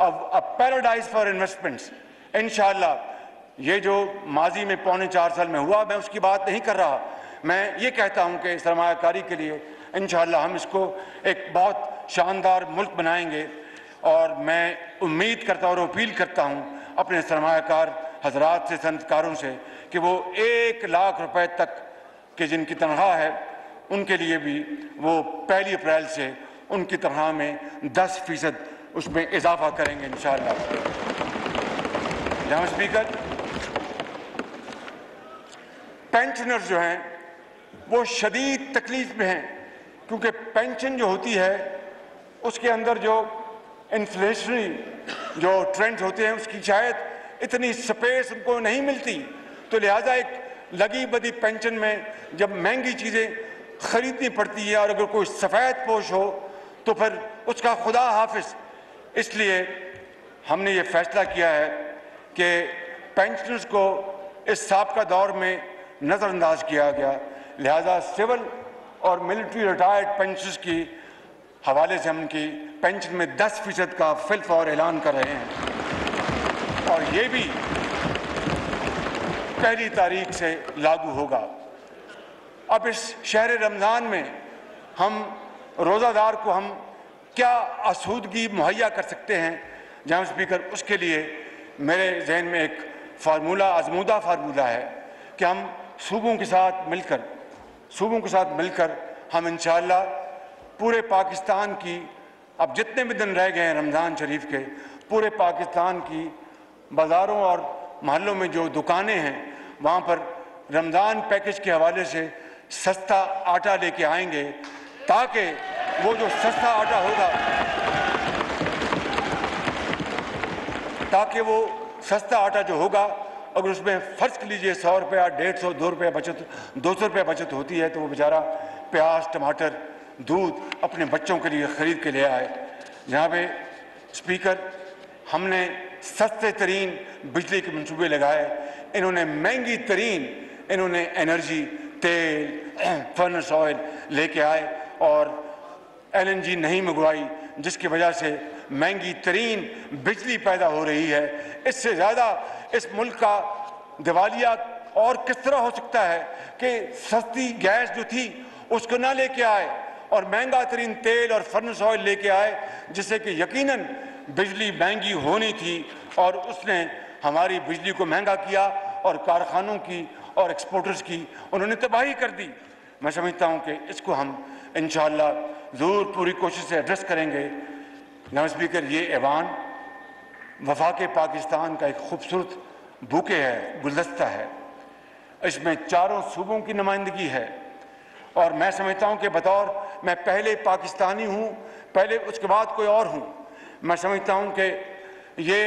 of a paradise for investments in ये जो माजी में पौने चार साल में हुआ, मैं उसकी बात नहीं कर रहा। मैं ये कहता हूँ कि सरमाकारी के लिए इन हम इसको एक बहुत शानदार मुल्क बनाएँगे। और मैं उम्मीद करता हूँ और अपील करता हूँ अपने सरमाकार हजरात से, संतकारों से, कि वो एक लाख रुपए तक के जिनकी तनख्वाह है उनके लिए भी वो पहली अप्रैल से उनकी तरह में दस फ़ीसद उसमें इजाफा करेंगे इन जहाँ स्पीकर पेंशनर्स जो हैं, वो शदीद तकलीफ़ में हैं, क्योंकि पेंशन जो होती है, उसके अंदर जो इन्फ्लेशनरी जो ट्रेंड होते हैं, उसकी शायद इतनी स्पेस उनको नहीं मिलती। तो लिहाजा एक लगी बदी पेंशन में जब महँगी चीज़ें खरीदनी पड़ती है और अगर कोई सफ़ेद पोश हो तो फिर उसका खुदा हाफिज। इसलिए हमने ये फैसला किया है कि पेंशनर्स को इस सबका दौर में नज़रअंदाज किया गया। लिहाजा सिविल और मिलिट्री रिटायर्ड पेंशनर्स की हवाले से हम उनकी पेंशन में 10 फ़ीसद का फिल्फ और ऐलान कर रहे हैं। और ये भी पहली तारीख से लागू होगा। अब इस शहर रमज़ान में हम रोज़ादार को हम क्या आसूदगी मुहैया कर सकते हैं? जहाँ स्पीकर, उसके लिए मेरे जहन में एक फार्मूला, आजमूदा फार्मूला है कि हम सूबों के साथ मिलकर, सूबों के साथ मिलकर हम इन पूरे पाकिस्तान की, अब जितने भी दिन रह गए हैं रमज़ान शरीफ के, पूरे पाकिस्तान की बाज़ारों और महलों में जो दुकानें हैं, वहाँ पर रमज़ान पैकेज के हवाले से सस्ता आटा लेके आएँगे ताकि वो जो सस्ता आटा होगा, ताकि वो सस्ता आटा जो होगा, अगर उसमें फ़र्ज़ लीजिए सौ रुपया, डेढ़ सौ, दो रुपया बचत, दो सौ रुपया बचत होती है तो वो बेचारा प्याज, टमाटर, दूध अपने बच्चों के लिए ख़रीद के ले आए। जहाँ पे स्पीकर, हमने सस्ते तरीन बिजली के मनसूबे लगाए। इन्होंने महँगी तरीन, इन्होंने एनर्जी तेल फर्नस ऑयल लेके आए और एलएनजी नहीं मंगवाई, जिसकी वजह से महँगी तरीन बिजली पैदा हो रही है। इससे ज़्यादा इस मुल्क का दिवालिया और किस तरह हो सकता है कि सस्ती गैस जो थी उसको ना लेके आए और महँगा तरीन तेल और फर्नस ऑयल लेके आए, जिससे कि यकीनन बिजली महँगी होनी थी और उसने हमारी बिजली को महँगा किया और कारखानों की और एक्सपोर्टर्स की उन्होंने तबाही कर दी। मैं समझता हूँ कि इसको हम इन ज़रूर पूरी कोशिश से एड्रेस करेंगे। जनाब स्पीकर, ये ऐवान वफाक पाकिस्तान का एक खूबसूरत बुके है, गुलदस्ता है। इसमें चारों सूबों की नुमाइंदगी है। और मैं समझता हूँ कि बतौर मैं पहले पाकिस्तानी हूँ, पहले उसके बाद कोई और हूँ। मैं समझता हूँ कि ये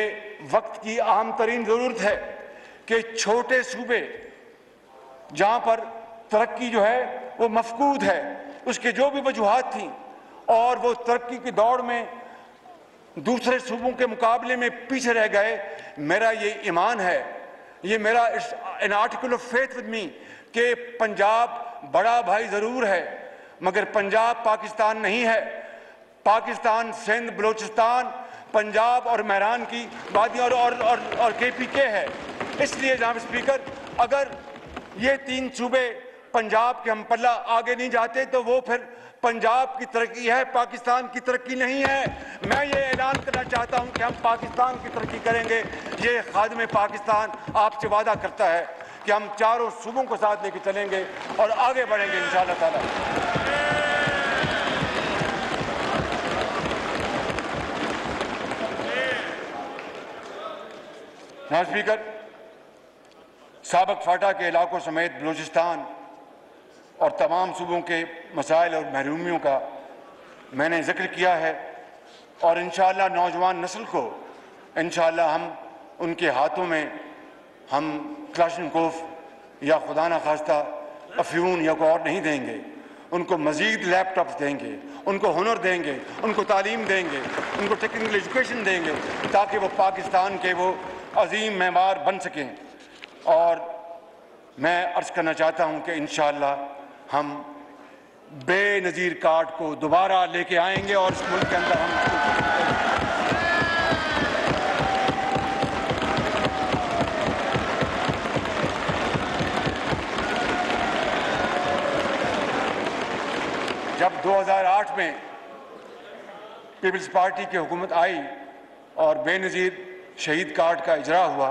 वक्त की आम तरीन ज़रूरत है कि छोटे सूबे जहाँ पर तरक्की जो है वो मफकूद है। उसके जो भी वजूहत थी और वो तरक्की की दौड़ में दूसरे सूबों के मुकाबले में पीछे रह गए मेरा ये ईमान है। ये मेरा in article of faith with me कि पंजाब बड़ा भाई ज़रूर है मगर पंजाब पाकिस्तान नहीं है। पाकिस्तान सिंध बलोचिस्तान पंजाब और महरान की वादियाँ और, और, और, और के पी के है। इसलिए जनाब स्पीकर अगर ये तीन सूबे पंजाब के हम पल्ला आगे नहीं जाते तो वो फिर पंजाब की तरक्की है, पाकिस्तान की तरक्की नहीं है। मैं ये ऐलान करना चाहता हूँ कि हम पाकिस्तान की तरक्की करेंगे। ये खादम पाकिस्तान आपसे वादा करता है कि हम चारों सूबों को साथ लेके चलेंगे और आगे बढ़ेंगे इन ताला। स्पीकर। सबक फाटा के इलाकों समेत बलूचिस्तान और तमाम सूबों के मसाइल और महरूमियों का मैंने ज़िक्र किया है और इन नौजवान नस्ल को इन हम उनके हाथों में हम क्लाशनकोफ या खुदा न खास्ता, अफ्यून या कोई और नहीं देंगे। उनको मज़ीद लैपटॉप देंगे, उनको हुनर देंगे, उनको तालीम देंगे, उनको टेक्निकल एजुकेशन देंगे ताकि वो पाकिस्तान के वो अजीम मेमार बन सकें। और मैं अर्ज़ करना चाहता हूँ कि इन हम बेनज़ीर कार्ड को दोबारा लेके आएँगे और इस मुल्क के अंदर हम जब 2008 में पीपल्स पार्टी की हुकूमत आई और बेनज़ीर शहीद कार्ड का इजरा हुआ,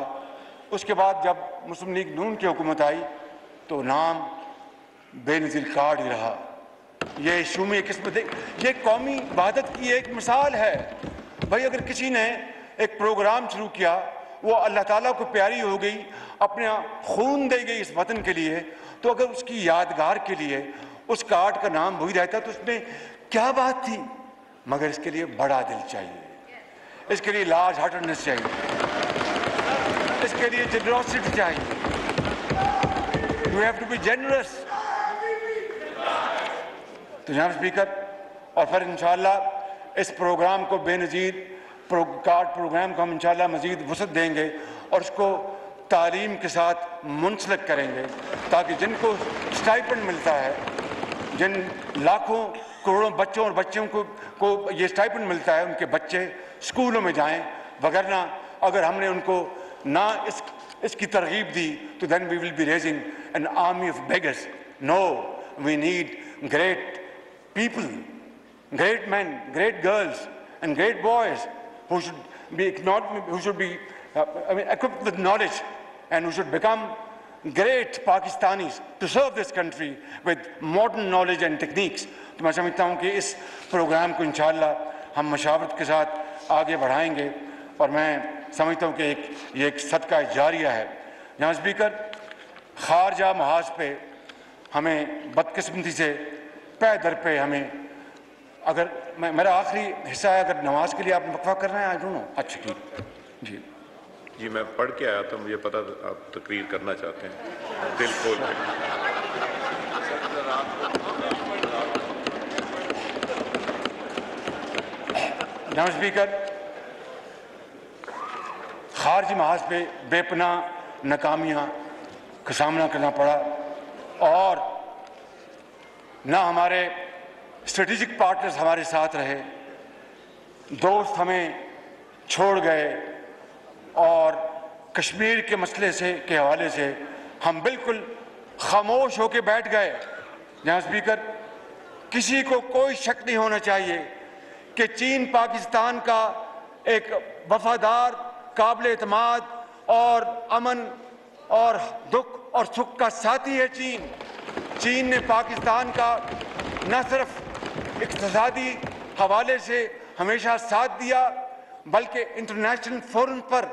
उसके बाद जब मुस्लिम लीग नून की हुकूमत आई तो नाम बेनज़ीर कार्ड ही रहा। ये शुमी किस्मत ये कौमी इबादत की एक मिसाल है। भाई, अगर किसी ने एक प्रोग्राम शुरू किया, वो अल्लाह ताला को प्यारी हो गई, अपने खून दे गई इस वतन के लिए तो अगर उसकी यादगार के लिए उस कार्ड का नाम वही रहता तो उसमें क्या बात थी? मगर इसके लिए बड़ा दिल चाहिए। इसके लिए लार्ज हार्टनेस चाहिए। इसके लिए जनरोसिटी चाहिए। You have to be generous तो जनाब स्पीकर और फिर इन इस प्रोग्राम को बेनज़ीर प्रो, कार्ड प्रोग्राम को हम इन मज़ीद वसत देंगे और उसको तालीम के साथ मुंसलिक करेंगे ताकि जिनको स्टाइपेंड मिलता है जिन लाखों करोड़ों बच्चों और बच्चों को को ये स्टाइपेंड मिलता है उनके बच्चे स्कूलों में जाएँ। वगरना अगर हमने उनको ना इस इसकी तरगीब दी तो then we will be raising an army of beggars no we need great people, great men, great girls, and great boys who should be, not, who should be uh, I mean, equipped with knowledge and who should become great Pakistanis to serve this country with modern knowledge and techniques. तो मैं समझता हूँ कि इस programme को इंशाल्लाह हम मशावरत के साथ आगे बढ़ाएंगे और मैं समझता हूँ कि एक ये एक सदका जारिया है। जहाँ स्पीकर खारजा महाज पे हमें बदकस्मती से पे दर पे हमें अगर मैं मेरा आखिरी हिस्सा है अगर नमाज़ के लिए आप वक्फा कर रहे हैं आज नो। अच्छा ठीक। जी। जी मैं पढ़ के आया था मुझे पता आप तकरीर करना चाहते हैं। दिल खोल के। स्पीकर खारजी महाज पे बेपना नाकामियाँ का सामना करना पड़ा। और ना हमारे स्ट्रेटेजिक पार्टनर्स हमारे साथ रहे। दोस्त हमें छोड़ गए। और कश्मीर के मसले से, के हवाले से हम बिल्कुल खामोश होकर बैठ गए। जहाँ स्पीकर, किसी को कोई शक नहीं होना चाहिए कि चीन पाकिस्तान का एक वफादार काबिल एतमाद और अमन और दुख और सुख का साथी है चीन। चीन ने पाकिस्तान का न सिर्फ़ इकतसादी हवाले से हमेशा साथ दिया, बल्कि इंटरनेशनल फोरम पर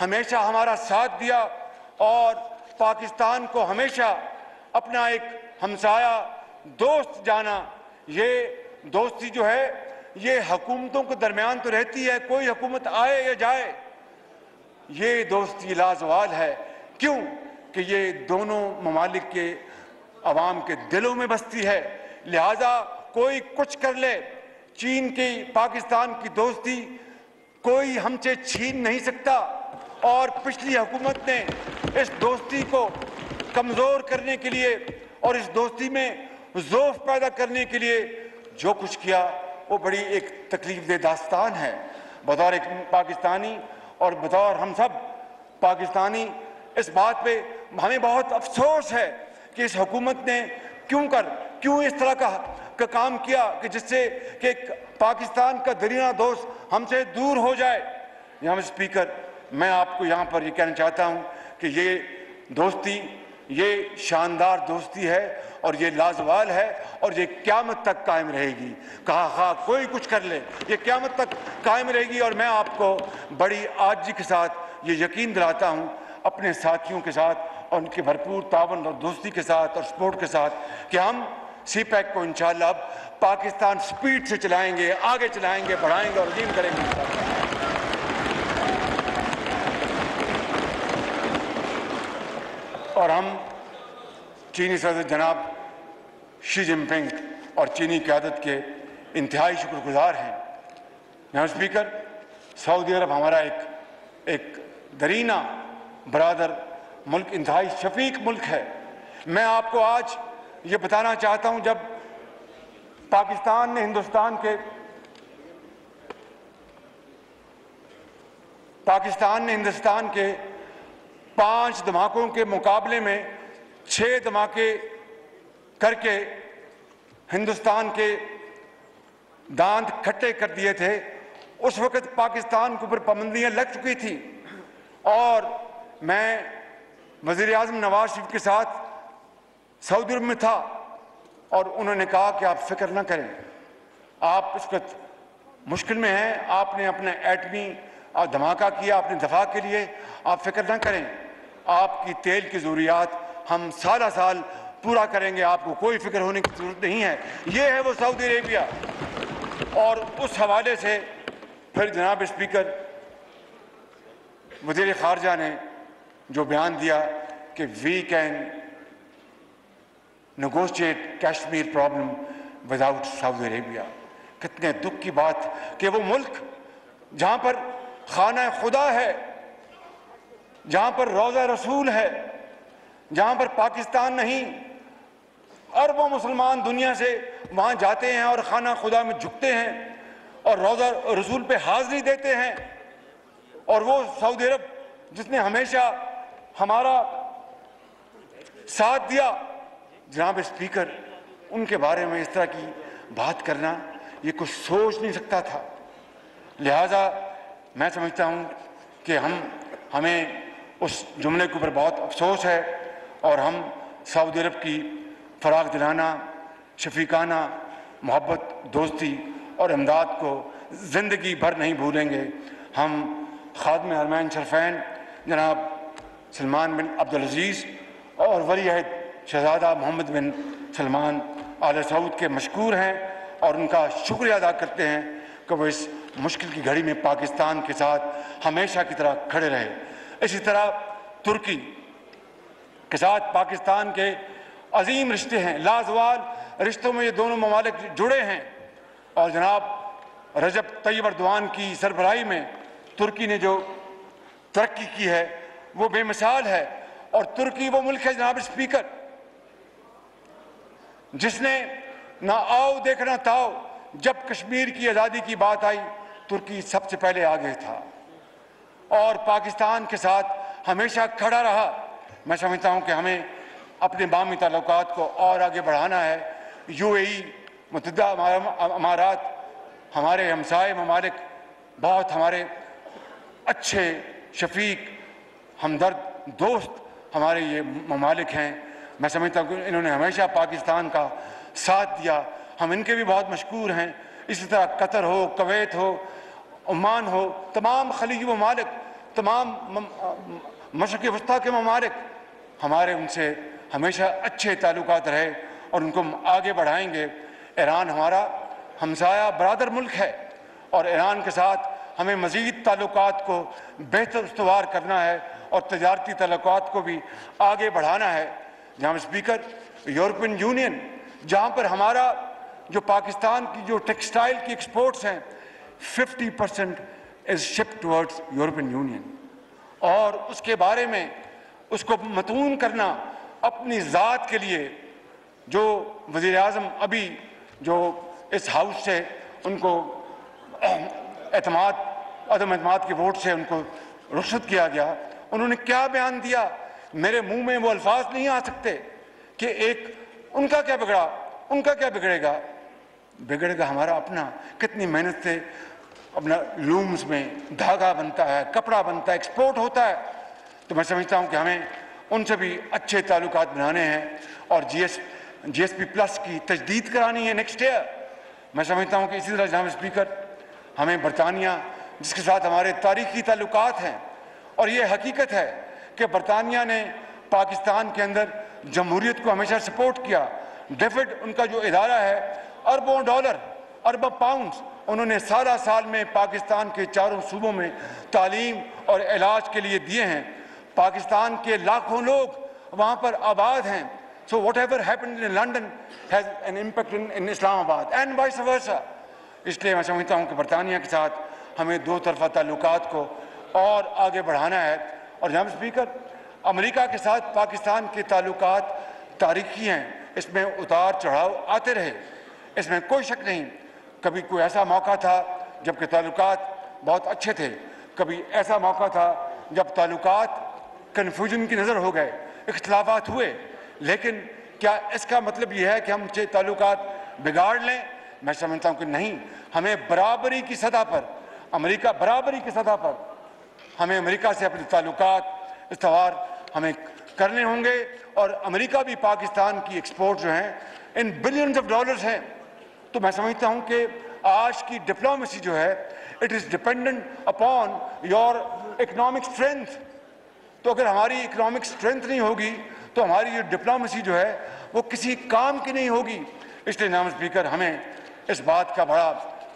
हमेशा हमारा साथ दिया और पाकिस्तान को हमेशा अपना एक हमसाया दोस्त जाना। ये दोस्ती जो है, ये हुकूमतों के दरमियान तो रहती है, कोई हुकूमत आए या जाए ये दोस्ती लाजवाल है। क्यों? कि ये दोनों ममालिक के अवाम के दिलों में बसती है। लिहाजा कोई कुछ कर ले। चीन की, पाकिस्तान की दोस्ती कोई हमसे छीन नहीं सकता। और पिछली हुकूमत ने इस दोस्ती को कमज़ोर करने के लिए और इस दोस्ती में जोफ पैदा करने के लिए जो कुछ किया, वो बड़ी एक तकलीफ़ दे दास्तान है। बतौर एक पाकिस्तानी और बतौर हम सब पाकिस्तानी इस बात पे हमें बहुत अफसोस है कि इस हुकूमत ने क्यों कर क्यों इस तरह का, का काम किया कि जिससे कि पाकिस्तान का दरीना दोस्त हमसे दूर हो जाए। यहाँ स्पीकर मैं आपको यहाँ पर ये कहना चाहता हूँ कि ये दोस्ती ये शानदार दोस्ती है और ये लाजवाल है और ये क्यामत तक कायम रहेगी। कहा, हा, कोई कुछ कर ले, ये क्यामत तक कायम रहेगी। और मैं आपको बड़ी आजी के साथ ये यकीन दिलाता हूँ, अपने साथियों के साथ और उनके भरपूर तावन और दोस्ती के साथ और सपोर्ट के साथ कि हम सी पैक को इंशाल्लाह अब पाकिस्तान स्पीड से चलाएँगे, आगे चलाएँगे, बढ़ाएँगे और अजीम करेंगे। और हम चीनी सदर जनाब शी जिनपिंग और चीनी क्यादत के इंतहाई शुक्रगुजार हैं। यहाँ स्पीकर, सऊदी अरब हमारा एक एक दरीना बरदर मुल्क, इंतहाई शफीक मुल्क है। मैं आपको आज ये बताना चाहता हूँ, जब पाकिस्तान ने हिंदुस्तान के, पाकिस्तान ने हिंदुस्तान के पाँच धमाकों के मुकाबले में छह धमाके करके हिंदुस्तान के दांत खट्टे कर दिए थे। उस वक्त पाकिस्तान के ऊपर पाबंदियाँ लग चुकी थी और मैं वज़ीर आज़म नवाज़ शरीफ के साथ सऊदी अरब में था और उन्होंने कहा कि आप फ़िक्र ना करें। आप इस वक्त मुश्किल में हैं। आपने अपने एटमी धमाका किया अपने दफ़ा के लिए, आप फ़िक्र ना करें। आपकी तेल की ज़रूरियात हम सारा साल पूरा करेंगे। आपको कोई फ़िक्र होने की ज़रूरत नहीं है। ये है वो सऊदी अरेबिया। और उस हवाले से फिर जनाब स्पीकर, वज़ीर खारजा ने जो बयान दिया कि we can negotiate Kashmir problem without Saudi Arabia. कितने दुख की बात कि वो मुल्क जहाँ पर खाना खुदा है, जहाँ पर रोजा रसूल है, जहाँ पर पाकिस्तान नहीं, अरबों मुसलमान दुनिया से वहाँ जाते हैं और खाना खुदा में झुकते हैं और रोजा रसूल पे हाजिरी देते हैं। और वो सऊदी अरब, जिसने हमेशा हमारा साथ दिया, जनाब स्पीकर, उनके बारे में इस तरह की बात करना, ये कुछ सोच नहीं सकता था। लिहाजा मैं समझता हूँ कि हम, हमें उस जुमले के ऊपर बहुत अफसोस है और हम सऊदी अरब की फराग दिलाना, शफीकाना, मोहब्बत, दोस्ती और इमदाद को ज़िंदगी भर नहीं भूलेंगे। हम खादम हरमैन शरफैन, जनाब सलमान बिन अब्दुल अज़ीज़ और वली अहद शहजादा मोहम्मद बिन सलमान आल सऊद के मशहूर हैं और उनका शुक्रिया अदा करते हैं कि वो इस मुश्किल की घड़ी में पाकिस्तान के साथ हमेशा की तरह खड़े रहे। इसी तरह तुर्की के साथ पाकिस्तान के अजीम रिश्ते हैं। लाजवाल रिश्तों में ये दोनों ममालिक जुड़े हैं। और जनाब रजब तैयब अर्दवान की सरबराही में तुर्की ने जो तरक्की की है, वो बेमिसाल है। और तुर्की वो मुल्क है जनाब स्पीकर, जिसने ना आओ देखना ताओ, जब कश्मीर की आज़ादी की बात आई तुर्की सबसे पहले आगे था। और पाकिस्तान के साथ हमेशा खड़ा रहा। मैं समझता हूँ कि हमें अपने बामी ताल्लुकात को और आगे बढ़ाना है। यूएई मतदा अमारात, हमारे हमसाए ममालिक, बहुत हमारे अच्छे, शफीक, हमदर्द दोस्त हमारे ये ममालिक हैं। मैं समझता हूँ कि इन्होंने हमेशा पाकिस्तान का साथ दिया। हम इनके भी बहुत मशहूर हैं। इसी तरह कतर हो, कवैत हो ओमान हो, तमाम खलीजी ममालिक तमाम मशरक़ वस्ती के ममालिक, हमारे उनसे हमेशा अच्छे ताल्लुक रहे और उनको आगे बढ़ाएँगे। ईरान हमारा हमसाया बरदर मुल्क है और ईरान के साथ हमें मज़ीद ताल्लुक को बेहतर उसवार करना है और तजारती ताल्लुक को भी आगे बढ़ाना है। जहाँ स्पीकर, यूरोपियन यूनियन, जहाँ पर हमारा जो पाकिस्तान की जो टेक्सटाइल की एक्सपोर्ट्स हैं 50 percent is ship towards European Union और उसके बारे में उसको मतून करना अपनी ज़ात के लिए जो वज़ी अजम अभी जो इस हाउस से उनको एतमाद, अदम अतमाद के वोट से उनको रुखसत किया गया। उन्होंने क्या बयान दिया? मेरे मुँह में वो अल्फाज नहीं आ सकते कि एक उनका क्या बिगड़ा, उनका क्या बिगड़ेगा? बिगड़ेगा हमारा अपना। कितनी मेहनत से अपना लूम्स में धागा बनता है, कपड़ा बनता है एक्सपोर्ट होता है। तो मैं समझता हूँ कि हमें उनसे भी अच्छे ताल्लुक बनाने हैं और G S G S P plus की तजदीद करानी है नेक्स्ट ईयर मैं समझता हूँ कि इसी तरह जहाँ स्पीकर हमें बरतानिया, जिसके साथ हमारे तारीखी ताल्लुक हैं, और ये हकीकत है कि बरतानिया ने पाकिस्तान के अंदर जमहूरीत को हमेशा सपोर्ट किया। डेफिड उनका जो इदारा है, अरबों डॉलर, अरब पाउंड्स उन्होंने सारा साल में पाकिस्तान के चारों सूबों में तालीम और इलाज के लिए दिए हैं। पाकिस्तान के लाखों लोग वहाँ पर आबाद हैं। So whatever happen London has an impact in in Islamabad and vice versa इसलिए मैं समझता हूँ कि बरतानिया के साथ हमें दो तरफा ताल्लुक को और आगे बढ़ाना है। और जनाब स्पीकर अमेरिका के साथ पाकिस्तान के ताल्लुक तारीखी हैं। इसमें उतार चढ़ाव आते रहे। इसमें कोई शक नहीं कभी कोई ऐसा मौका था जबकि ताल्लुक बहुत अच्छे थे। कभी ऐसा मौका था जब ताल्लुक कन्फ्यूज़न की नज़र हो गए, इख्तलाफात हुए। लेकिन क्या इसका मतलब यह है कि हम ताल्लुक बिगाड़ लें? मैं समझता हूँ कि नहीं। हमें बराबरी की सतह पर, अमेरिका बराबरी की सतह पर, हमें अमेरिका से अपने ताल्लुक इस्तवार हमें करने होंगे और अमेरिका भी पाकिस्तान की एक्सपोर्ट जो हैं, इन बिलियंस ऑफ़ डॉलर्स हैं। तो मैं समझता हूँ कि आज की डिप्लोमेसी जो है it is dependent upon your economic strength तो अगर हमारी इकोनॉमिक स्ट्रेंथ नहीं होगी तो हमारी ये डिप्लोमेसी जो है, वो किसी काम की नहीं होगी। इसलिए नाम स्पीकर, हमें इस बात का बड़ा,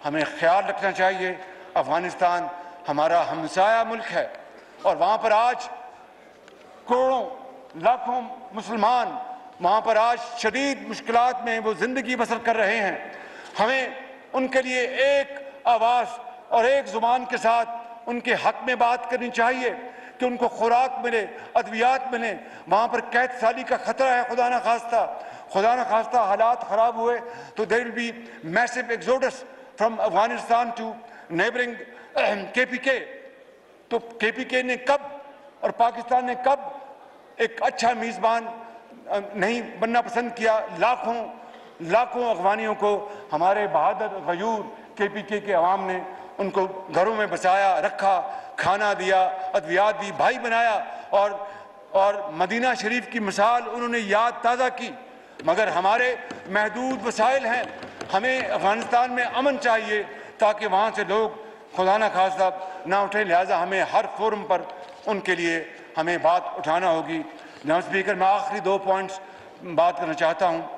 हमें ख्याल रखना चाहिए। अफ़गानिस्तान हमारा हमसाया मुल्क है और वहाँ पर आज करोड़ों, लाखों मुसलमान, वहाँ पर आज शदीद मुश्किल में वो ज़िंदगी बसर कर रहे हैं। हमें उनके लिए एक आवाज़ और एक ज़ुबान के साथ उनके हक में बात करनी चाहिए कि उनको खुराक मिले, अद्वियात मिले। वहाँ पर कैद साली का ख़तरा है, खुदा न खास्ता। खुदा न खास्ता, हालात ख़राब हुए तो there will be massive exodus from Afghanistan to neighbouring K P K तो के पी के ने कब और पाकिस्तान ने कब एक अच्छा मेज़बान नहीं बनना पसंद किया? लाखों लाखों अफगानियों को हमारे बहादुर गयूर के पी के के अवाम ने उनको घरों में बचाया रखा, खाना दिया, अद्वियात दी, भाई बनाया और और मदीना शरीफ की मिसाल उन्होंने याद ताज़ा की। मगर हमारे महदूद वसाइल हैं, हमें अफ़गानिस्तान में अमन चाहिए ताकि वहाँ से लोग खुदा न खासा ना उठे, लिहाजा हमें हर फोरम पर उनके लिए हमें बात उठाना होगी। जनाब स्पीकर, मैं आखिरी दो पॉइंट्स बात करना चाहता हूँ।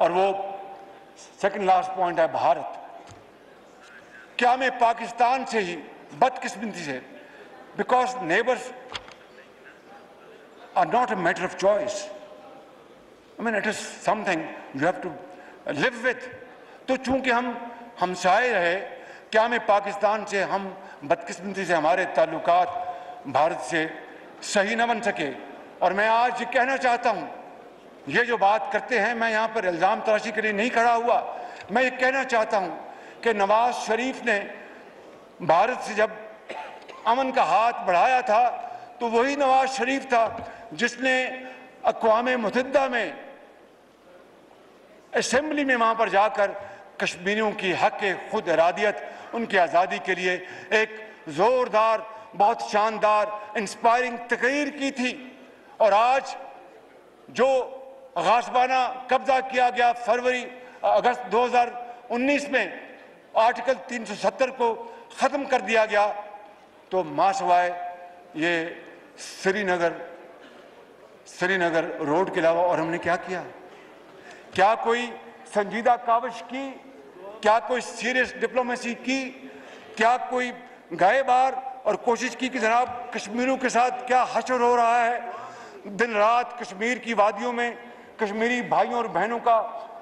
और वो सेकंड लास्ट पॉइंट है, भारत। क्या मैं पाकिस्तान से ही बदकिस्मती से because neighbours are not a matter of choice I mean it is something you have to live with तो चूँकि हम हमसाए रहे क्या मैं पाकिस्तान से, हम बदकिस्मती से, हमारे ताल्लुकात भारत से सही न बन सके? और मैं आज ये कहना चाहता हूँ ये जो बात करते हैं, मैं यहाँ पर इल्ज़ाम तराशी के लिए नहीं खड़ा हुआ। मैं ये कहना चाहता हूँ कि नवाज़ शरीफ ने भारत से जब अमन का हाथ बढ़ाया था तो वही नवाज़ शरीफ था जिसने अकवाम मुतहदा में असम्बली में वहाँ पर जाकर कश्मीरियों की हक खुद इरादियत, उनकी आज़ादी के लिए एक ज़ोरदार, बहुत शानदार इंस्पायरिंग तकरीर की थी। और आज जो गासबाना कब्जा किया गया फरवरी अगस्त 2019 में। आर्टिकल 370 को ख़त्म कर दिया गया। तो मासवाए ये श्रीनगर श्रीनगर रोड के अलावा और हमने क्या किया? क्या कोई संजीदा काविश की? क्या कोई सीरियस डिप्लोमेसी की? क्या कोई गए बार और कोशिश की कि जनाब कश्मीरों के साथ क्या हशर हो रहा है? दिन रात कश्मीर की वादियों में कश्मीरी भाइयों और बहनों का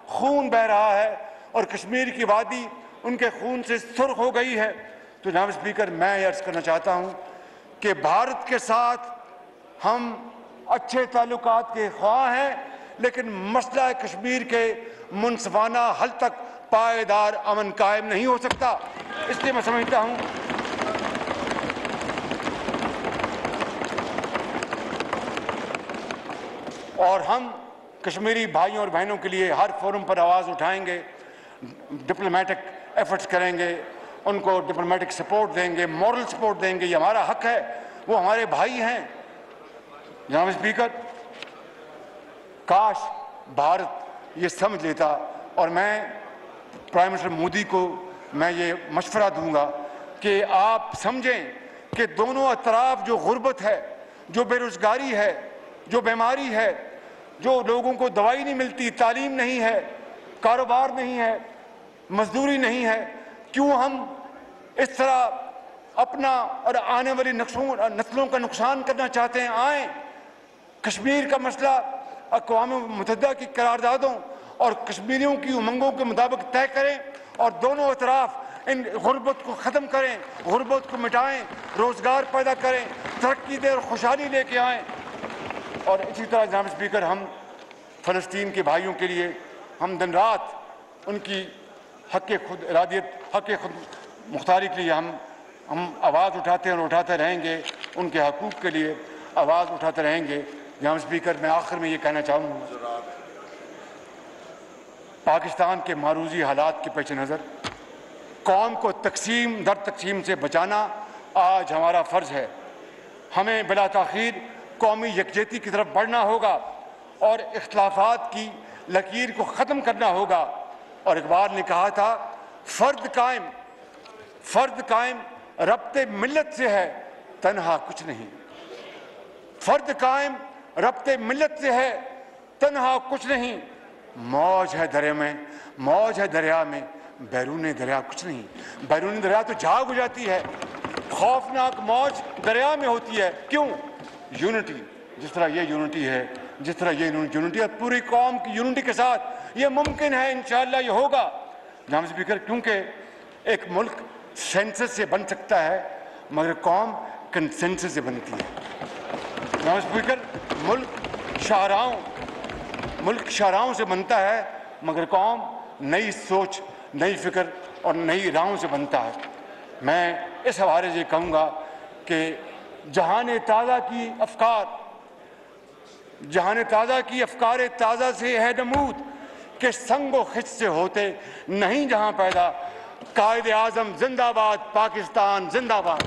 खून बह रहा है और कश्मीर की वादी उनके खून से सुर्ख हो गई है। तो जनाब स्पीकर, मैं अर्ज़ करना चाहता हूँ कि भारत के साथ हम अच्छे ताल्लुक के ख्वाह हैं, लेकिन मसला कश्मीर के मुनसफाना हल तक पायदार अमन कायम नहीं हो सकता। इसलिए मैं समझता हूँ और हम कश्मीरी भाइयों और बहनों के लिए हर फोरम पर आवाज़ उठाएँगे डिप्लोमेटिक एफर्ट्स करेंगे, उनको डिप्लोमेटिक सपोर्ट देंगे मॉरल सपोर्ट देंगे, ये हमारा हक है, वो हमारे भाई हैं। जनाब स्पीकर, काश भारत ये समझ लेता और मैं प्राइम मिनिस्टर मोदी को मैं ये मशवरा दूँगा कि आप समझें कि दोनों अतराफ जो गुर्बत है, जो बेरोजगारी है, जो बीमारी है जो लोगों को दवाई नहीं मिलती, तालीम नहीं है, कारोबार नहीं है, मजदूरी नहीं है, क्यों हम इस तरह अपना और आने वाली नस्लों का नुकसान करना चाहते हैं? आए। कश्मीर का मसला अकवाम मुतहदा की करारदादों और कश्मीरियों की उमंगों के मुताबिक तय करें और दोनों अतराफ इन गुर्बत को ख़त्म करें, गुर्बत को मिटाएँ, रोज़गार पैदा करें, तरक्की दे और खुशहाली लेके आएँ। और इसी तरह जनाब स्पीकर, हम फ़लस्तीन के भाइयों के लिए, हम दिन रात उनकी हक खुद, इरादियत, हक खुद मुख्तारी के लिए हम हम आवाज़ उठाते हैं और उठाते रहेंगे उनके हकूक़ के लिए आवाज़ उठाते रहेंगे। जनाब स्पीकर, मैं आखिर में ये कहना चाहूँगा, पाकिस्तान के मारूजी हालात के पेश नज़र, कौम को तकसीम, दर तकसीम से बचाना आज हमारा फ़र्ज़ है। हमें बिला तखीर कौमी यकजहती की तरफ़ बढ़ना होगा और इख्लाफात की लकीर को ख़त्म करना होगा। और इकबाल ने कहा था, फ़र्द कायम फ़र्द कायम, रबते मिलत से है, तनहा कुछ नहीं। फ़र्द कायम, रबते मिलत से है, तनहा कुछ नहीं। मौज है दरिया में, मौज है दरिया में, बैरून दरिया कुछ नहीं। बैरून दरिया तो झाग हो जाती है, खौफनाक मौज दरिया में होती है। क्यों? यूनिटी जिस तरह ये यूनिटी है, जिस तरह ये यूनिटी है, पूरी कौम की यूनिटी के साथ ये मुमकिन है, इंशाल्लाह ये होगा। जनाब स्पीकर क्योंकि एक मुल्क सेंसस से बन सकता है, मगर कौम कंसेंसस से बनती है। जनाब स्पीकर मुल्क शाहराओं मुल्क शाहराओं से बनता है, मगर कौम नई सोच, नई फ़िक्र और नई राहों से बनता है। मैं इस हवाले से कहूँगा कि जहान ताज़ा की अफकार जहान ताज़ा की अफकार ताज़ा से है नमूद के संग खिच से होते नहीं जहाँ पैदा। कायद आज़म जिंदाबाद, पाकिस्तान जिंदाबाद।